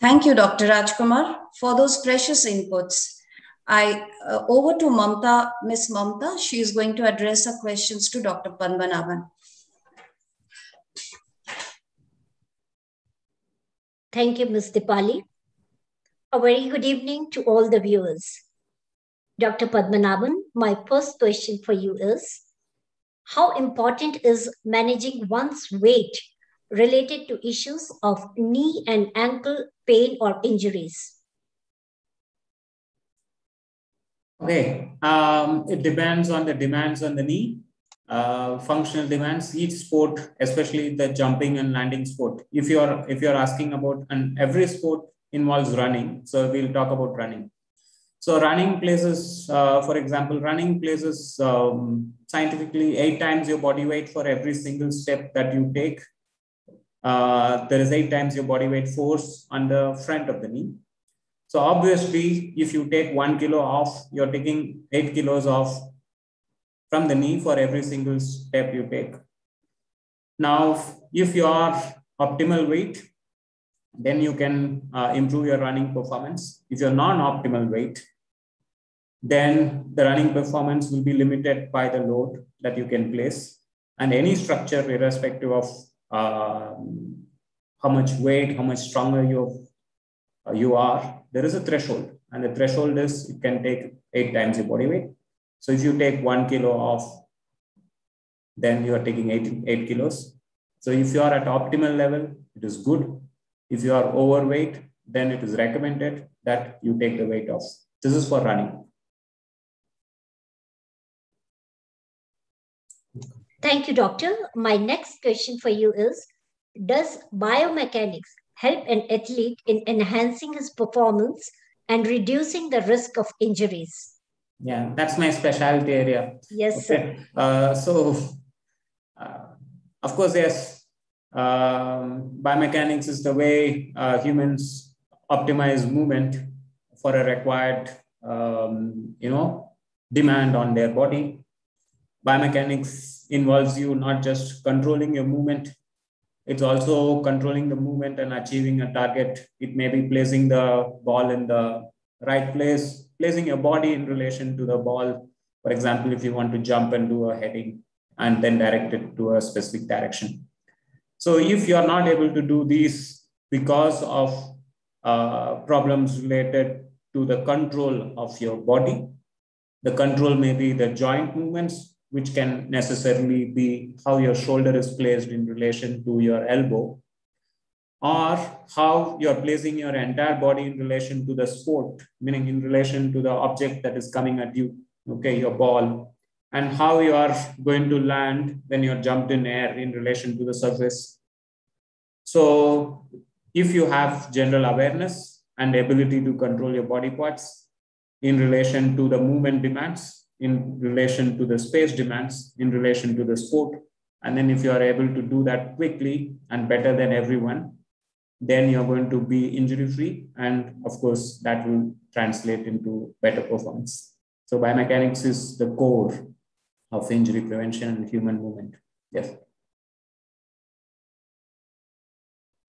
Thank you, Dr. Rajkumar, for those precious inputs. I uh, over to Mamta, Miss Mamta. She is going to address her questions to Dr. Padmanaban. Thank you, Ms. Dipali. A very good evening to all the viewers. Dr. Padmanaban, my first question for you is, how important is managing one's weight related to issues of knee and ankle pain or injuries? Okay, um, it depends on the demands on the knee, uh, functional demands. Each sport, especially the jumping and landing sport. If you're if you're asking about, and every sport involves running, so we'll talk about running. So running places, uh, for example, running places um, scientifically eight times your body weight for every single step that you take uh, there is eight times your body weight force on the front of the knee. So obviously, if you take one kilo off, you're taking eight kilos off from the knee for every single step you take. Now, if you are optimal weight, then you can uh, improve your running performance. If you're non-optimal weight, then the running performance will be limited by the load that you can place. And any structure, irrespective of um, how much weight, how much stronger you, uh, you are, there is a threshold. And the threshold is it can take eight times your body weight. So if you take one kilo off, then you are taking eight, eight kilos. So if you are at optimal level, it is good. If you are overweight, then it is recommended that you take the weight off. This is for running. Thank you, doctor. My next question for you is, does biomechanics help an athlete in enhancing his performance and reducing the risk of injuries? Yeah, that's my specialty area. Yes, okay. sir. Uh, so, uh, of course, yes, um, biomechanics is the way uh, humans optimize movement for a required, um, you know, demand on their body. Biomechanics involves you not just controlling your movement, it's also controlling the movement and achieving a target. It may be placing the ball in the right place, placing your body in relation to the ball. For example, if you want to jump and do a heading and then direct it to a specific direction. So if you are not able to do these because of uh, problems related to the control of your body, the control may be the joint movements, which can necessarily be how your shoulder is placed in relation to your elbow, or how you're placing your entire body in relation to the sport, meaning in relation to the object that is coming at you, okay, your ball, and how you are going to land when you're jumped in air in relation to the surface. So if you have general awareness and ability to control your body parts in relation to the movement demands, in relation to the space demands, in relation to the sport. And then if you are able to do that quickly and better than everyone, then you're going to be injury free. And of course, that will translate into better performance. So biomechanics is the core of injury prevention and human movement. Yes.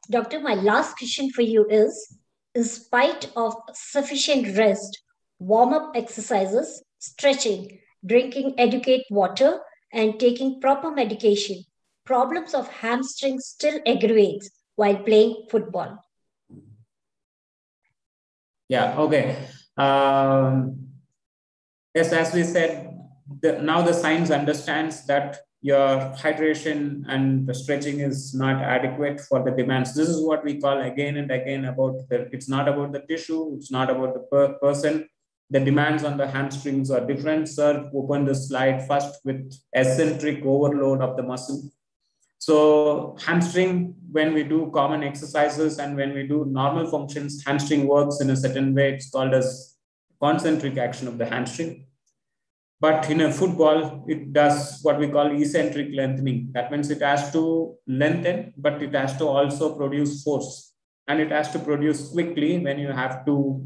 Doctor, my last question for you is, in spite of sufficient rest, warm-up exercises, stretching, drinking adequate water, and taking proper medication, problems of hamstrings still aggravates while playing football. Yeah, okay. Um, yes, as we said, the, now the science understands that your hydration and stretching is not adequate for the demands. This is what we call again and again about the, it's not about the tissue, it's not about the per person, the demands on the hamstrings are different. Sir, open the slide first with eccentric overload of the muscle. So hamstring, when we do common exercises and when we do normal functions, hamstring works in a certain way. It's called as concentric action of the hamstring. But in a football, it does what we call eccentric lengthening. That means it has to lengthen, but it has to also produce force. And it has to produce quickly when you have to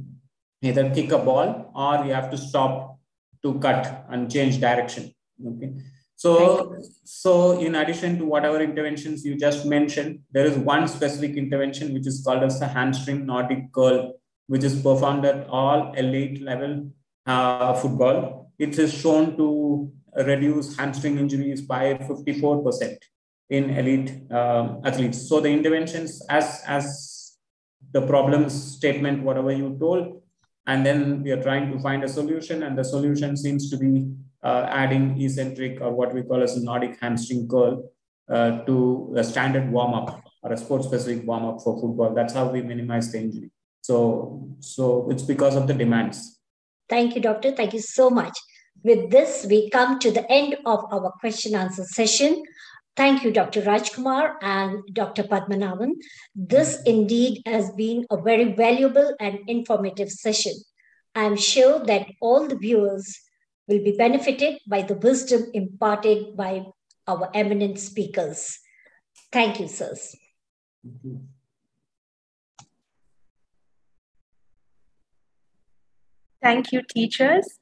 either kick a ball or you have to stop to cut and change direction. Okay. So, so in addition to whatever interventions you just mentioned, there is one specific intervention which is called as the hamstring Nordic curl, which is performed at all elite level uh, football. It is shown to reduce hamstring injuries by 54% in elite um, athletes. So the interventions as, as the problem statement, whatever you told, and then we are trying to find a solution, and the solution seems to be uh, adding eccentric or what we call as a Nordic hamstring curl uh, to a standard warm up or a sport specific warm up for football. That's how we minimize the injury. So, so it's because of the demands. Thank you, doctor. Thank you so much. With this, we come to the end of our question answer session. Thank you, Dr. Rajkumar and Dr. Padmanaban. This indeed has been a very valuable and informative session. I'm sure that all the viewers will be benefited by the wisdom imparted by our eminent speakers. Thank you, sirs. Thank you, teachers.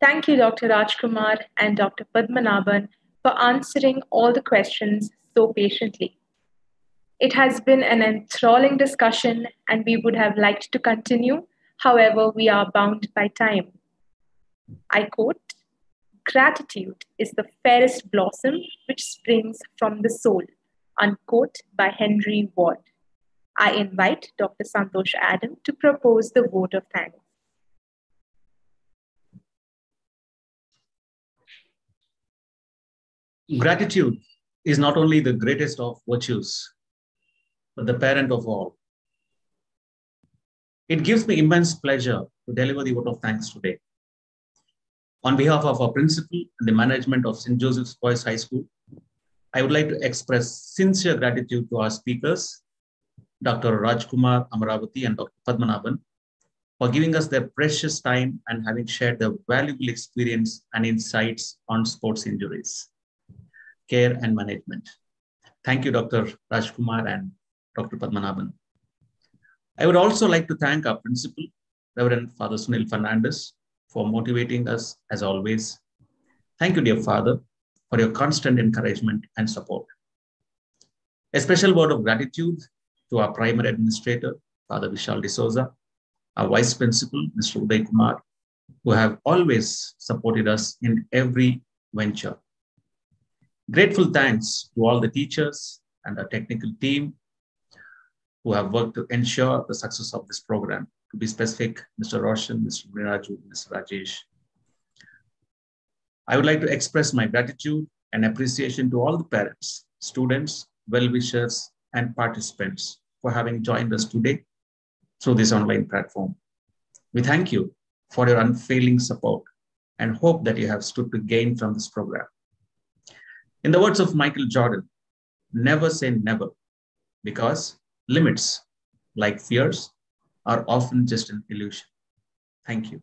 Thank you, Dr. Rajkumar and Dr. Padmanaban for answering all the questions so patiently. It has been an enthralling discussion, and we would have liked to continue. However, we are bound by time. I quote Gratitude is the fairest blossom which springs from the soul, unquote, by Henry Ward. I invite Dr. Santosh Adam to propose the vote of thanks. Gratitude is not only the greatest of virtues, but the parent of all. It gives me immense pleasure to deliver the vote of thanks today. On behalf of our principal and the management of St. Joseph's Boys High School, I would like to express sincere gratitude to our speakers, Dr. Rajkumar Amaravati and Dr. Padmanaban, for giving us their precious time and having shared their valuable experience and insights on sports injuries, care and management. Thank you, Dr. Rajkumar and Dr. Padmanaban. I would also like to thank our principal, Reverend Father Sunil Fernandez, for motivating us as always. Thank you, dear Father, for your constant encouragement and support. A special word of gratitude to our primary administrator, Father Vishal D'Souza, our vice principal, Mr. Uday Kumar, who have always supported us in every venture. Grateful thanks to all the teachers and our technical team who have worked to ensure the success of this program. To be specific, Mr. Roshan, Mr. Miraju, Mr. Rajesh. I would like to express my gratitude and appreciation to all the parents, students, well-wishers, and participants for having joined us today through this online platform. We thank you for your unfailing support and hope that you have stood to gain from this program. In the words of Michael Jordan, never say never, because limits, like fears, are often just an illusion. Thank you.